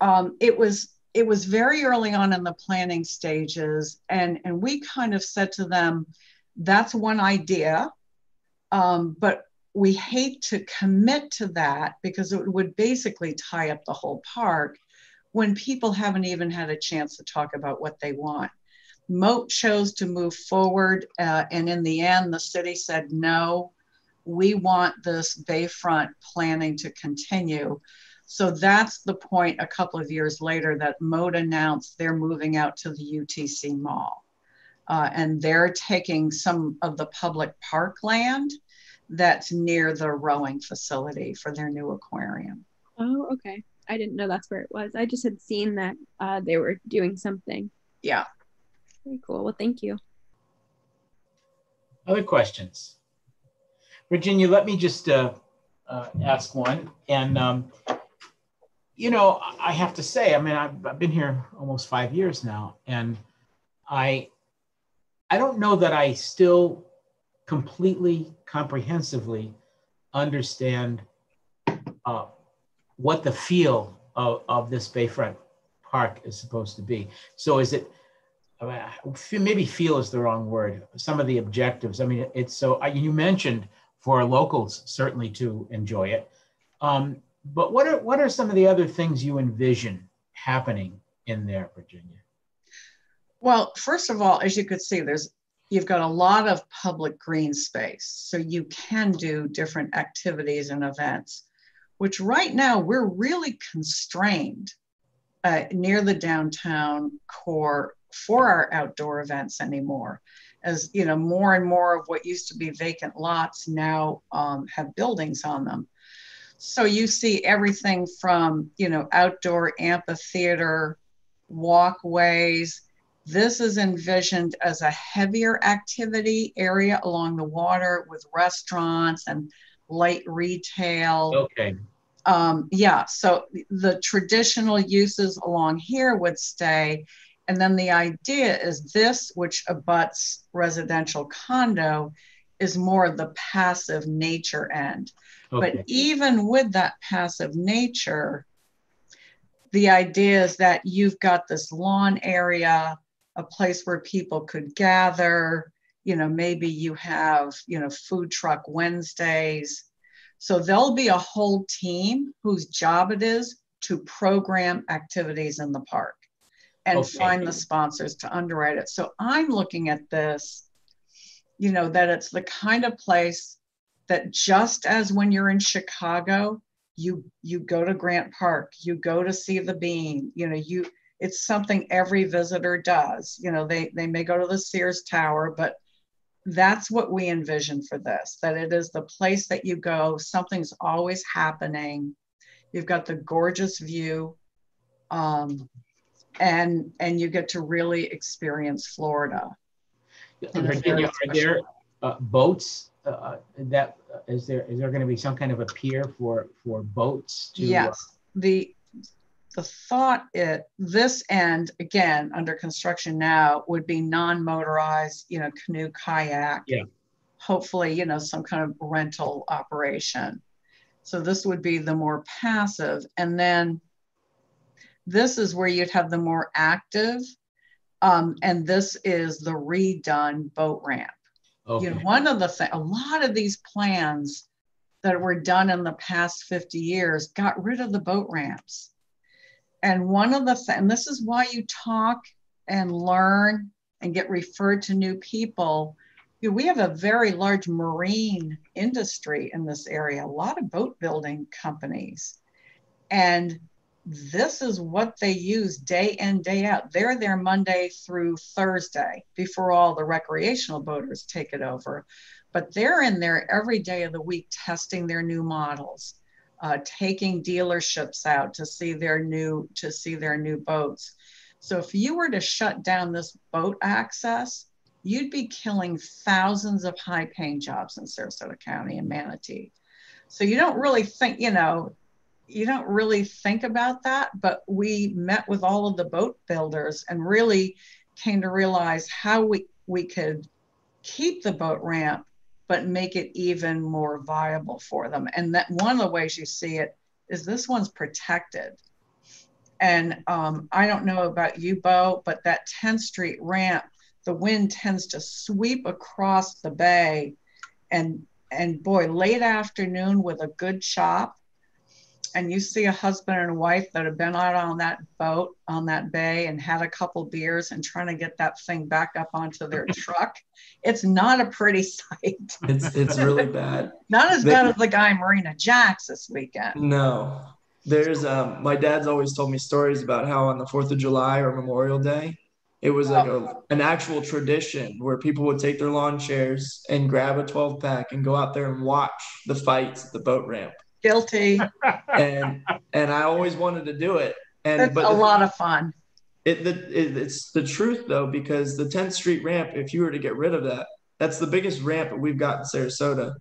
um, it was it was very early on in the planning stages, and and we kind of said to them, "That's one idea, um, but we hate to commit to that because it would basically tie up the whole park." when people haven't even had a chance to talk about what they want. Mote chose to move forward, uh, and in the end, the city said, no, we want this bayfront planning to continue. So that's the point a couple of years later that Mote announced they're moving out to the UTC Mall. Uh, and they're taking some of the public park land that's near the rowing facility for their new aquarium. Oh, okay. I didn't know that's where it was. I just had seen that uh, they were doing something. Yeah. Very cool. Well, thank you. Other questions? Virginia, let me just uh, uh, ask one. And, um, you know, I have to say, I mean, I've, I've been here almost five years now, and I, I don't know that I still completely comprehensively understand uh, what the feel of, of this Bayfront Park is supposed to be. So is it, maybe feel is the wrong word, some of the objectives. I mean, it's so, you mentioned for locals certainly to enjoy it. Um, but what are, what are some of the other things you envision happening in there, Virginia? Well, first of all, as you could see, there's you've got a lot of public green space, so you can do different activities and events which right now we're really constrained uh, near the downtown core for our outdoor events anymore. As you know more and more of what used to be vacant lots now um, have buildings on them. So you see everything from you know outdoor amphitheater walkways. This is envisioned as a heavier activity area along the water with restaurants and light retail. Okay. Um, yeah, so the traditional uses along here would stay. And then the idea is this, which abuts residential condo, is more the passive nature end. Okay. But even with that passive nature, the idea is that you've got this lawn area, a place where people could gather. You know, maybe you have, you know, food truck Wednesdays so there'll be a whole team whose job it is to program activities in the park and okay. find the sponsors to underwrite it. So I'm looking at this, you know, that it's the kind of place that just as when you're in Chicago, you you go to Grant Park, you go to see the bean, you know, you it's something every visitor does. You know, they they may go to the Sears Tower, but that's what we envision for this that it is the place that you go something's always happening you've got the gorgeous view um, and and you get to really experience florida. Virginia, are there uh, boats uh, that uh, is there is there going to be some kind of a pier for for boats to, yes. Uh, the the thought it this end again under construction now would be non-motorized you know canoe kayak. Yeah. Hopefully you know some kind of rental operation. So this would be the more passive. And then this is where you'd have the more active um, and this is the redone boat ramp. Okay. you know one of the things a lot of these plans that were done in the past 50 years got rid of the boat ramps. And one of the th- and this is why you talk and learn and get referred to new people. You know, we have a very large marine industry in this area a lot of boat building companies. And this is what they use day in day out they're there monday through thursday before all the recreational boaters take it over but they're in there every day of the week testing their new models uh, taking dealerships out to see their new to see their new boats. So if you were to shut down this boat access, you'd be killing thousands of high-paying jobs in Sarasota County and Manatee. So you don't really think, you know, you don't really think about that, but we met with all of the boat builders and really came to realize how we, we could keep the boat ramp but make it even more viable for them. And that one of the ways you see it is this one's protected. And um, I don't know about you, Bo, but that 10th Street ramp, the wind tends to sweep across the bay. And and boy, late afternoon with a good chop, and you see a husband and a wife that have been out on that boat on that bay and had a couple beers and trying to get that thing back up onto their truck it's not a pretty sight. It's it's really bad. Not as bad as the guy marina jacks this weekend. No. There's um my dad's always told me stories about how on the fourth of july or memorial day It was like a, an actual tradition where people would take their lawn chairs and grab a 12 pack and go out there and watch the fights at the boat ramp. Guilty. And and I always wanted to do it. And It's but a lot of fun. it, the, it it's the truth though because the 10th Street ramp, if you were to get rid of that, that's the biggest ramp that we've got in Sarasota,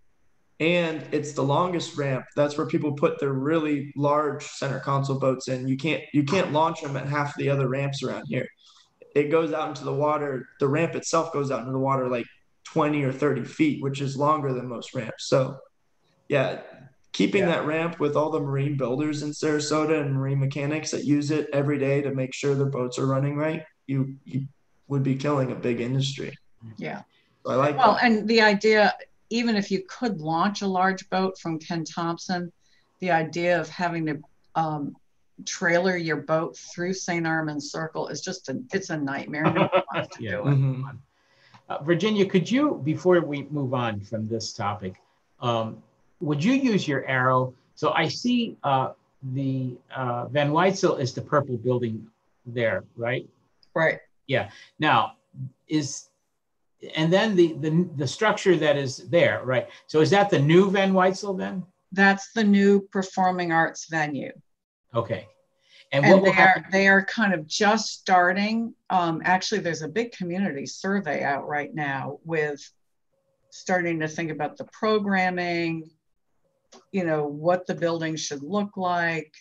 and it's the longest ramp. That's where people put their really large center console boats in. You can't you can't launch them at half the other ramps around here. It goes out into the water. The ramp itself goes out into the water like 20 or 30 feet, which is longer than most ramps. So, yeah, keeping Yeah. that ramp with all the marine builders in Sarasota and marine mechanics that use it every day to make sure their boats are running right, you you would be killing a big industry. Yeah. So I like Well, that. and the idea, even if you could launch a large boat from Ken Thompson, the idea of having to um, trailer your boat through St. Armand Circle is just a, it's a nightmare. No wants to Yeah. do it. Mhm. Uh, Virginia, could you, before we move on from this topic, um, would you use your arrow? So I see uh, the uh, Van Wezel is the purple building there, right? Right. Yeah. Now, is and then the the the structure that is there, right? So is that the new Van Wezel then? That's the new performing arts venue. Okay. And, what And they are, they are kind of just starting. Um, actually, there's a big community survey out right now with starting to think about the programming, you know, what the building should look like.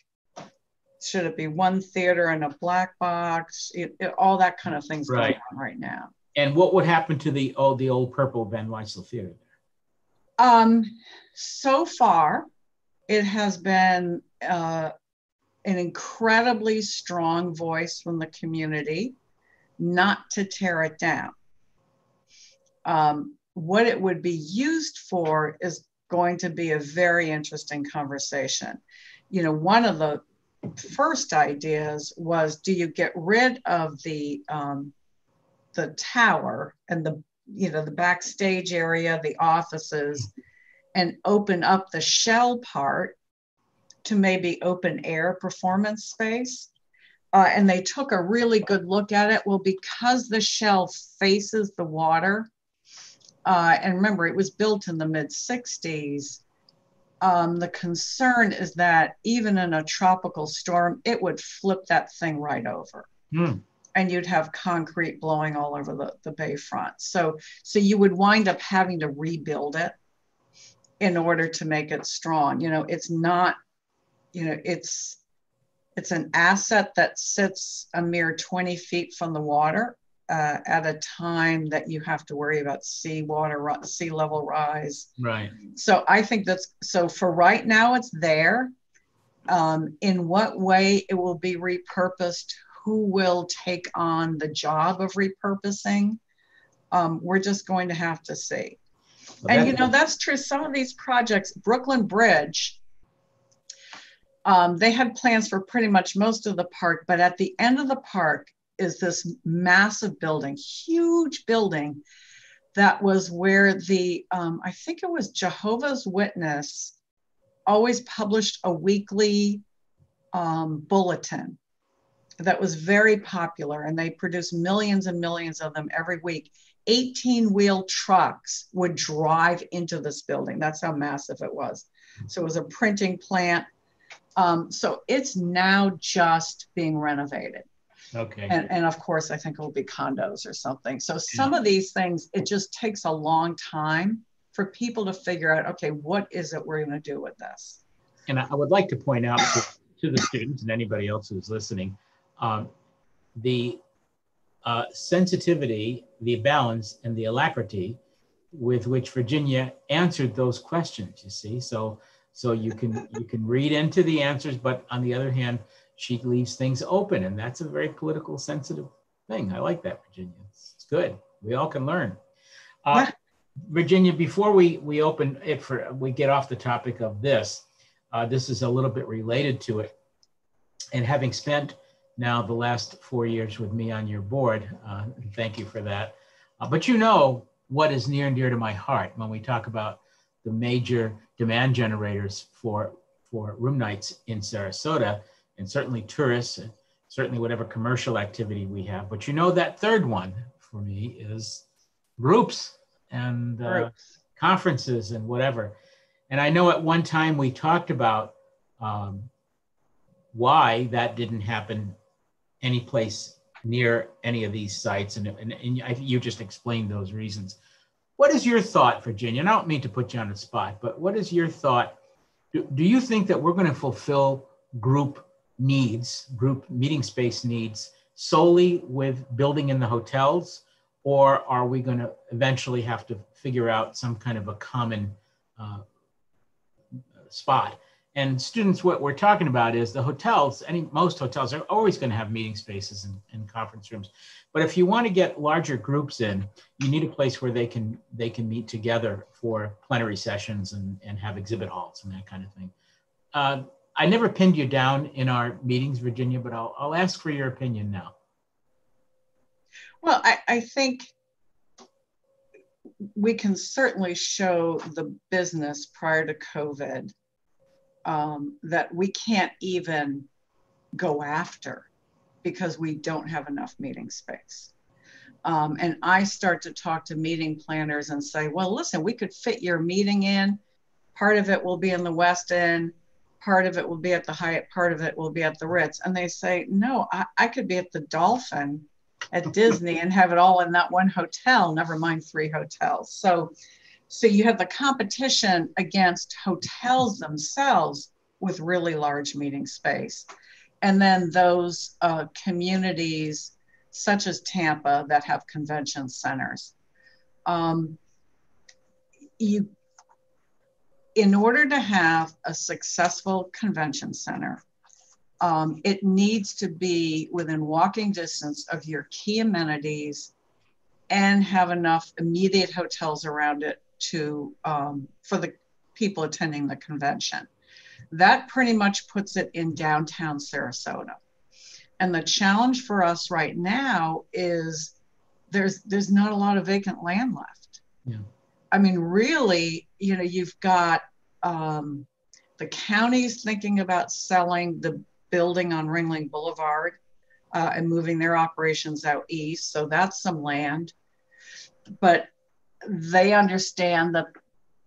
Should it be one theater and a black box? It, it- all that kind of things Right. going on right now. And what would happen to the oh the old purple Van Wezel Theater? Um, so far, it has been uh, an incredibly strong voice from the community not to tear it down. Um, what it would be used for is going to be a very interesting conversation. You know, one of the first ideas was do you get rid of the um, the tower and the you know the backstage area the offices and open up the shell part to maybe open air performance space uh, and they took a really good look at it well because the shell faces the water uh, and remember it was built in the mid 60s um, the concern is that even in a tropical storm it would flip that thing right over Hmm. and you'd have concrete blowing all over the, the bayfront. So, so you would wind up having to rebuild it in order to make it strong. You know, it's not, you know, it's it's an asset that sits a mere 20 feet from the water uh, at a time that you have to worry about sea water, sea level rise. Right. So I think that's so for right now, it's there. Um, in what way it will be repurposed, who will take on the job of repurposing, um, we're just going to have to see. Well, And you know, that's true. Some of these projects, Brooklyn Bridge, um, they had plans for pretty much most of the park, but at the end of the park is this massive building, huge building that was where the, um, I think it was Jehovah's Witness always published a weekly um, bulletin that was very popular and they produced millions and millions of them every week. 18 wheel trucks would drive into this building. That's how massive it was. So it was a printing plant. Um, so it's now just being renovated. Okay. And, and of course, I think it will be condos or something. So some of these things, it just takes a long time for people to figure out, okay, what is it we're going to do with this? and I I would like to point out to, to the students and anybody else who's listening, um, the uh, sensitivity, the balance, and the alacrity with which Virginia answered those questions. You see, so so you can you can read into the answers, but on the other hand, she leaves things open, and that's a very political sensitive thing. I like that, Virginia. It's, it's good. We all can learn. Uh, Virginia, before we we open it for we get off the topic of this, uh, this is a little bit related to it. And having spent now the last four years with me on your board, uh, thank you for that. Uh, but you know what is near and dear to my heart when we talk about the major demand generators for for room nights in Sarasota, and certainly tourists certainly whatever commercial activity we have. But you know, that third one for me is groups and uh, groups. conferences and whatever. And I know at one time we talked about um, why that didn't happen any place near any of these sites. And, and, and I, you just explained those reasons. What is your thought, Virginia? And I don't mean to put you on the spot, but what is your thought? Do, do you think that we're going to fulfill group needs, group meeting space needs, solely with building in the hotels? Or are we going to eventually have to figure out some kind of a common uh, spot? and students what we're talking about is the hotels any most hotels are always going to have meeting spaces and, and, conference rooms but if you want to get larger groups in you need a place where they can they can meet together for plenary sessions and, and have exhibit halls and that kind of thing uh, i never pinned you down in our meetings virginia but i'll, I'll ask for your opinion now well I, I think we can certainly show the business prior to covid um, that we can't even go after because we don't have enough meeting space. Um, and I start to talk to meeting planners and say, well, listen, we could fit your meeting in. Part of it will be in the West End, part of it will be at the Hyatt, part of it will be at the Ritz. And they say, no, I, I could be at the Dolphin at Disney and have it all in that one hotel, never mind three hotels. So so you have the competition against hotels themselves with really large meeting space. And then those uh, communities, such as Tampa, that have convention centers. Um, you, in order to have a successful convention center, um, it needs to be within walking distance of your key amenities and have enough immediate hotels around it to um, for the people attending the convention. That pretty much puts it in downtown Sarasota. And the challenge for us right now is there's there's not a lot of vacant land left. Yeah. I mean, really, you know, you've got um, the counties thinking about selling the building on Ringling Boulevard uh, and moving their operations out east. So that's some land. But they understand that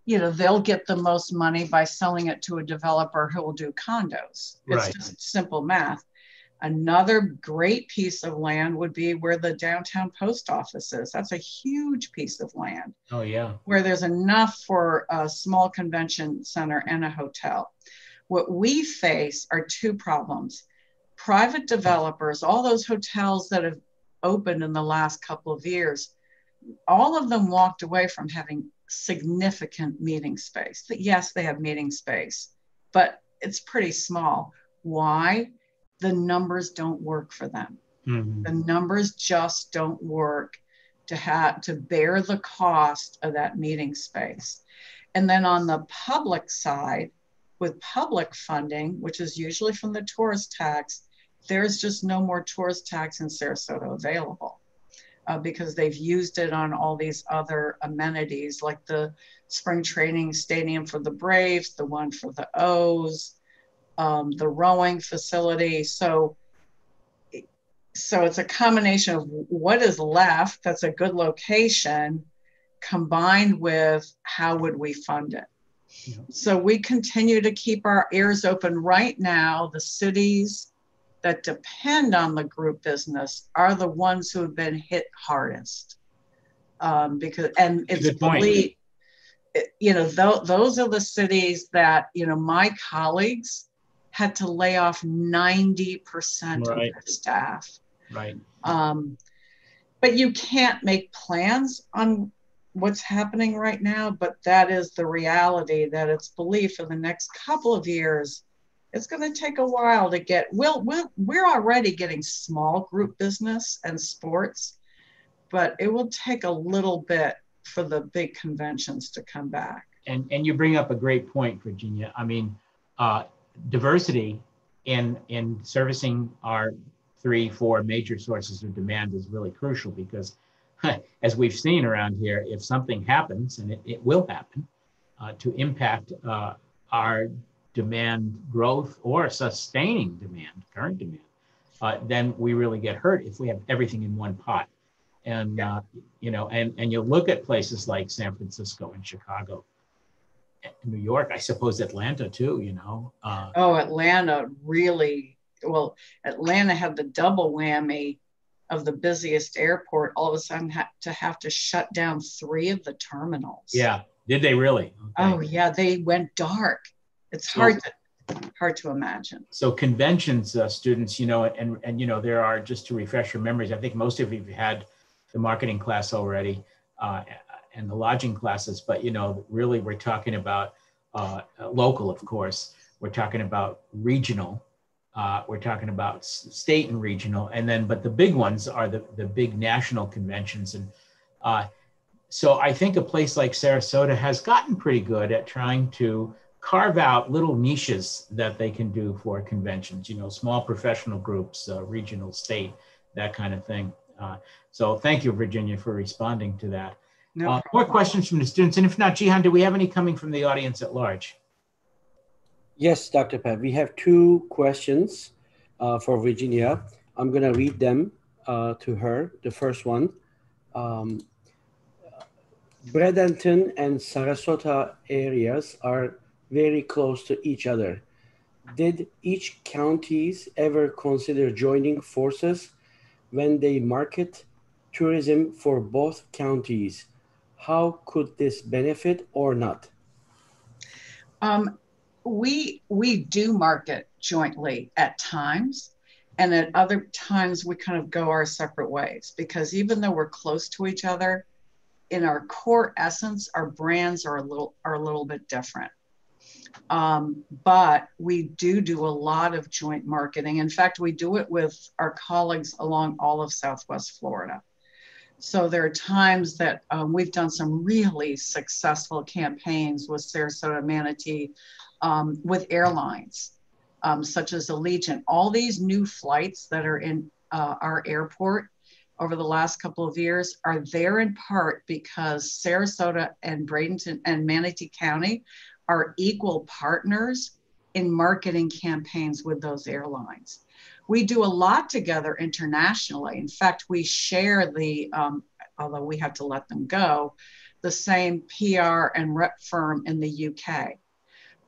you know they'll get the most money by selling it to a developer who will do condos it's right. just simple math another great piece of land would be where the downtown post office is that's a huge piece of land oh yeah where there's enough for a small convention center and a hotel what we face are two problems private developers all those hotels that have opened in the last couple of years all of them walked away from having significant meeting space. Yes, they have meeting space, but it's pretty small. Why? The numbers don't work for them. Mm-hmm. The numbers just don't work to have to bear the cost of that meeting space. And then on the public side, with public funding, which is usually from the tourist tax, there's just no more tourist tax in Sarasota available uh, because they've used it on all these other amenities like the spring training stadium for the Braves, the one for the O's, um, the rowing facility. So, so it's a combination of what is left that's a good location combined with how would we fund it. Yeah. So we continue to keep our ears open right now. The cities that depend on the group business are the ones who have been hit hardest. Um, because and it's believed, you know, th- those are the cities that you know my colleagues had to lay off 90% right. of their staff. Right. Um, but you can't make plans on what's happening right now, but that is the reality that it's believed for the next couple of years it's going to take a while to get we'll, we'll we're already getting small group business and sports but it will take a little bit for the big conventions to come back and and you bring up a great point virginia i mean uh, diversity in in servicing our three four major sources of demand is really crucial because as we've seen around here if something happens and it, it will happen uh, to impact uh, our demand growth or sustaining demand, current demand, uh, then we really get hurt if we have everything in one pot. And uh, you know, and and you look at places like San Francisco and Chicago, New York, I suppose Atlanta too. You know. Uh, oh, Atlanta really well. Atlanta had the double whammy of the busiest airport. All of a sudden, had to have to shut down three of the terminals. Yeah, did they really? Okay. Oh yeah, they went dark. It's so, hard to hard to imagine. So conventions uh, students, you know, and and you know, there are just to refresh your memories. I think most of you have had the marketing class already uh, and the lodging classes, but you know, really we're talking about uh, local, of course. We're talking about regional. Uh, we're talking about state and regional, and then but the big ones are the the big national conventions and. Uh, so I think a place like Sarasota has gotten pretty good at trying to carve out little niches that they can do for conventions, you know, small professional groups, uh, regional, state, that kind of thing. Uh, so thank you, Virginia, for responding to that. No uh, more questions from the students. And if not, Jihan, do we have any coming from the audience at large? Yes, Dr. Pat, we have two questions uh, for Virginia. I'm going to read them uh, to her. The first one, um, Bradenton and Sarasota areas are very close to each other. Did each counties ever consider joining forces when they market tourism for both counties? How could this benefit or not? Um, we we do market jointly at times and at other times we kind of go our separate ways because even though we're close to each other in our core essence our brands are a little are a little bit different um, but we do do a lot of joint marketing. In fact, we do it with our colleagues along all of Southwest Florida. So there are times that um, we've done some really successful campaigns with Sarasota Manatee, um, with airlines, um, such as Allegiant. All these new flights that are in uh, our airport over the last couple of years are there in part because Sarasota and Bradenton and Manatee County are equal partners in marketing campaigns with those airlines. We do a lot together internationally. In fact, we share the, um, although we have to let them go, the same PR and rep firm in the UK.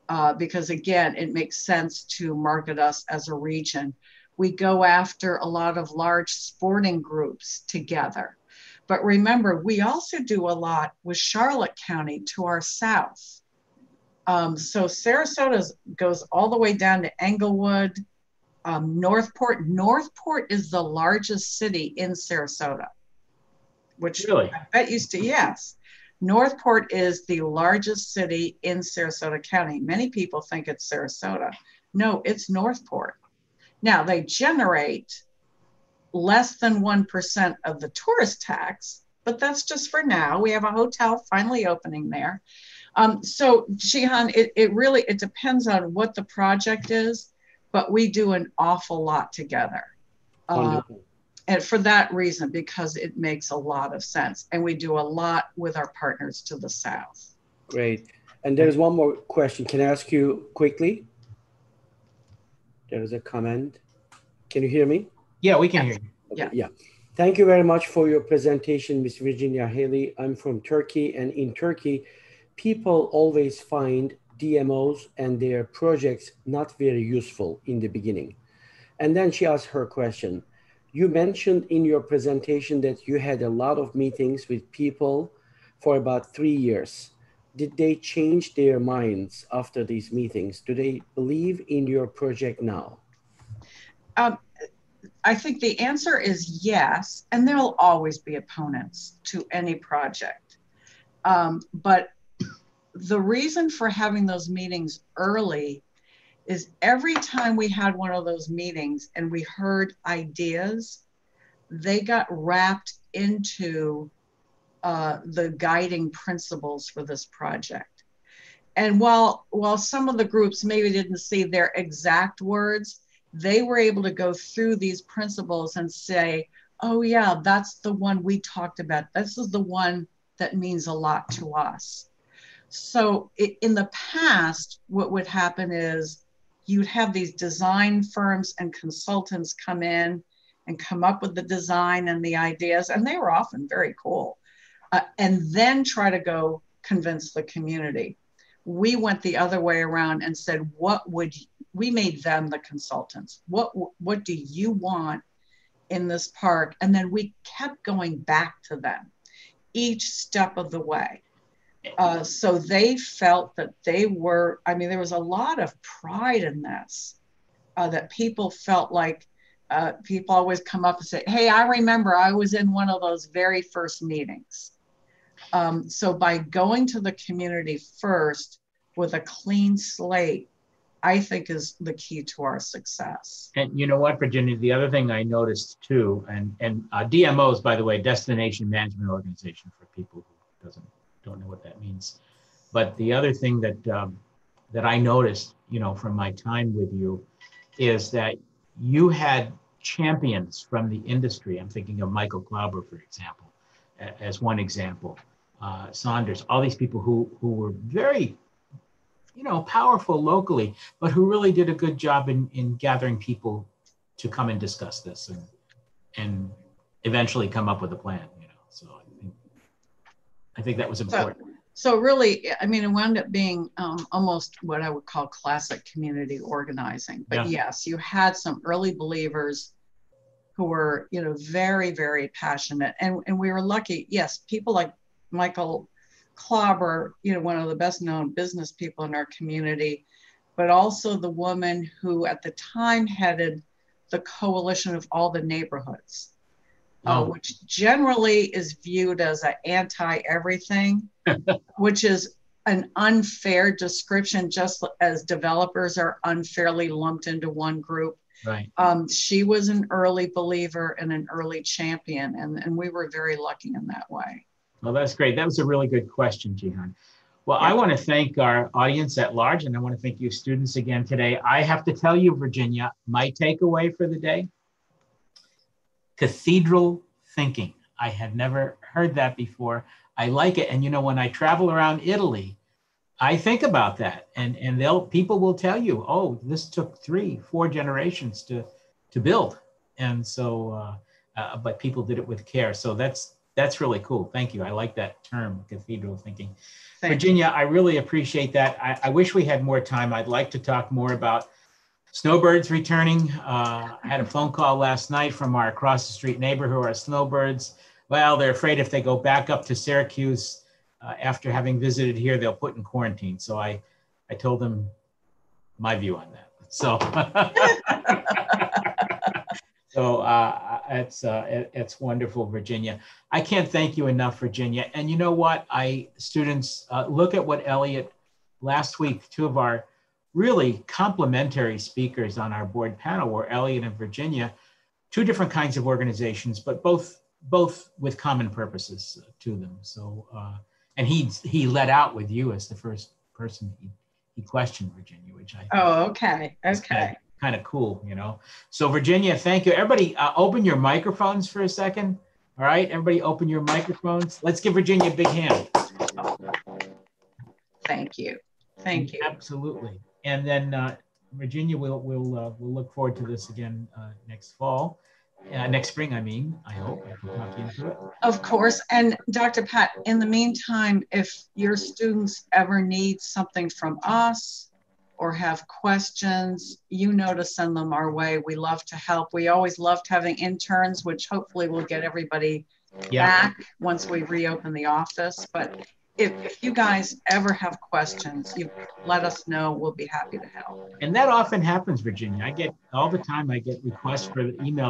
Uh, because again, it makes sense to market us as a region. We go after a lot of large sporting groups together. But remember, we also do a lot with Charlotte County to our south. Um, so Sarasota goes all the way down to Englewood, um, Northport. Northport is the largest city in Sarasota, which really? I bet used to, yes. Northport is the largest city in Sarasota County. Many people think it's Sarasota. No, it's Northport. Now they generate less than 1% of the tourist tax, but that's just for now. We have a hotel finally opening there. Um, so Jihan, it, it really, it depends on what the project is, but we do an awful lot together. Um, and for that reason, because it makes a lot of sense. And we do a lot with our partners to the south. Great. And there's one more question. Can I ask you quickly? There is a comment. Can you hear me? Yeah, we can yes. hear you. Okay, yeah. yeah. Thank you very much for your presentation, Ms. Virginia Haley. I'm from Turkey, and in Turkey, people always find DMOs and their projects not very useful in the beginning. And then she asked her question. You mentioned in your presentation that you had a lot of meetings with people for about three years. Did they change their minds after these meetings? Do they believe in your project now? Um, I think the answer is yes, and there'll always be opponents to any project. Um, but the reason for having those meetings early is every time we had one of those meetings and we heard ideas, they got wrapped into uh, the guiding principles for this project. And while while some of the groups maybe didn't see their exact words, they were able to go through these principles and say, "Oh yeah, that's the one we talked about. This is the one that means a lot to us." So it, in the past, what would happen is you'd have these design firms and consultants come in and come up with the design and the ideas, and they were often very cool, uh, and then try to go convince the community. We went the other way around and said, "What would we made them the consultants? What what do you want in this park?" And then we kept going back to them each step of the way. Uh, so they felt that they were, I mean, there was a lot of pride in this, uh, that people felt like uh, people always come up and say, Hey, I remember I was in one of those very first meetings. Um, so by going to the community first with a clean slate, I think is the key to our success. And you know what, Virginia, the other thing I noticed too, and, and uh, DMOs, by the way, Destination Management Organization for people who doesn't don't know what that means. But the other thing that um, that I noticed, you know, from my time with you, is that you had champions from the industry. I'm thinking of Michael Klauber, for example, as one example. Uh, Saunders, all these people who who were very, you know, powerful locally, but who really did a good job in in gathering people to come and discuss this and and eventually come up with a plan. You know, so I think that was important. So, so really, I mean, it wound up being um, almost what I would call classic community organizing. But yeah. yes, you had some early believers who were, you know, very, very passionate. And, and we were lucky. Yes, people like Michael Klauber, you know, one of the best known business people in our community, but also the woman who at the time headed the coalition of all the neighborhoods uh, oh. which generally is viewed as an anti everything, which is an unfair description, just as developers are unfairly lumped into one group. Right. Um, she was an early believer and an early champion, and, and we were very lucky in that way. Well, that's great. That was a really good question, Jihan. Well, yeah. I want to thank our audience at large, and I want to thank you students again today. I have to tell you, Virginia, my takeaway for the day cathedral thinking. I had never heard that before. I like it. And you know, when I travel around Italy, I think about that. And and they'll people will tell you, oh, this took three, four generations to to build. And so uh, uh, but people did it with care. So that's that's really cool. Thank you. I like that term, cathedral thinking. Thank Virginia, you. I really appreciate that. I, I wish we had more time. I'd like to talk more about Snowbirds returning. Uh, I had a phone call last night from our across the street neighbor who are snowbirds. Well, they're afraid if they go back up to Syracuse uh, after having visited here, they'll put in quarantine. So I, I told them my view on that. So, so uh, it's uh, it, it's wonderful, Virginia. I can't thank you enough, Virginia. And you know what? I students uh, look at what Elliot last week. Two of our really complementary speakers on our board panel were Elliot and Virginia, two different kinds of organizations, but both both with common purposes to them. So, uh, and he he led out with you as the first person he, he questioned Virginia, which I oh okay okay kind of, cool, you know. So Virginia, thank you. Everybody, uh, open your microphones for a second. All right, everybody, open your microphones. Let's give Virginia a big hand. Thank you. Thank you. Absolutely and then uh, Virginia, we'll we'll uh, we'll look forward to this again uh, next fall, uh, next spring. I mean, I hope I can talk you into it. Of course, and Dr. Pat. In the meantime, if your students ever need something from us or have questions, you know to send them our way. We love to help. We always loved having interns, which hopefully will get everybody yeah. back once we reopen the office. But if, if you guys ever have questions, you let us know. We'll be happy to help. And that often happens, Virginia. I get all the time. I get requests for email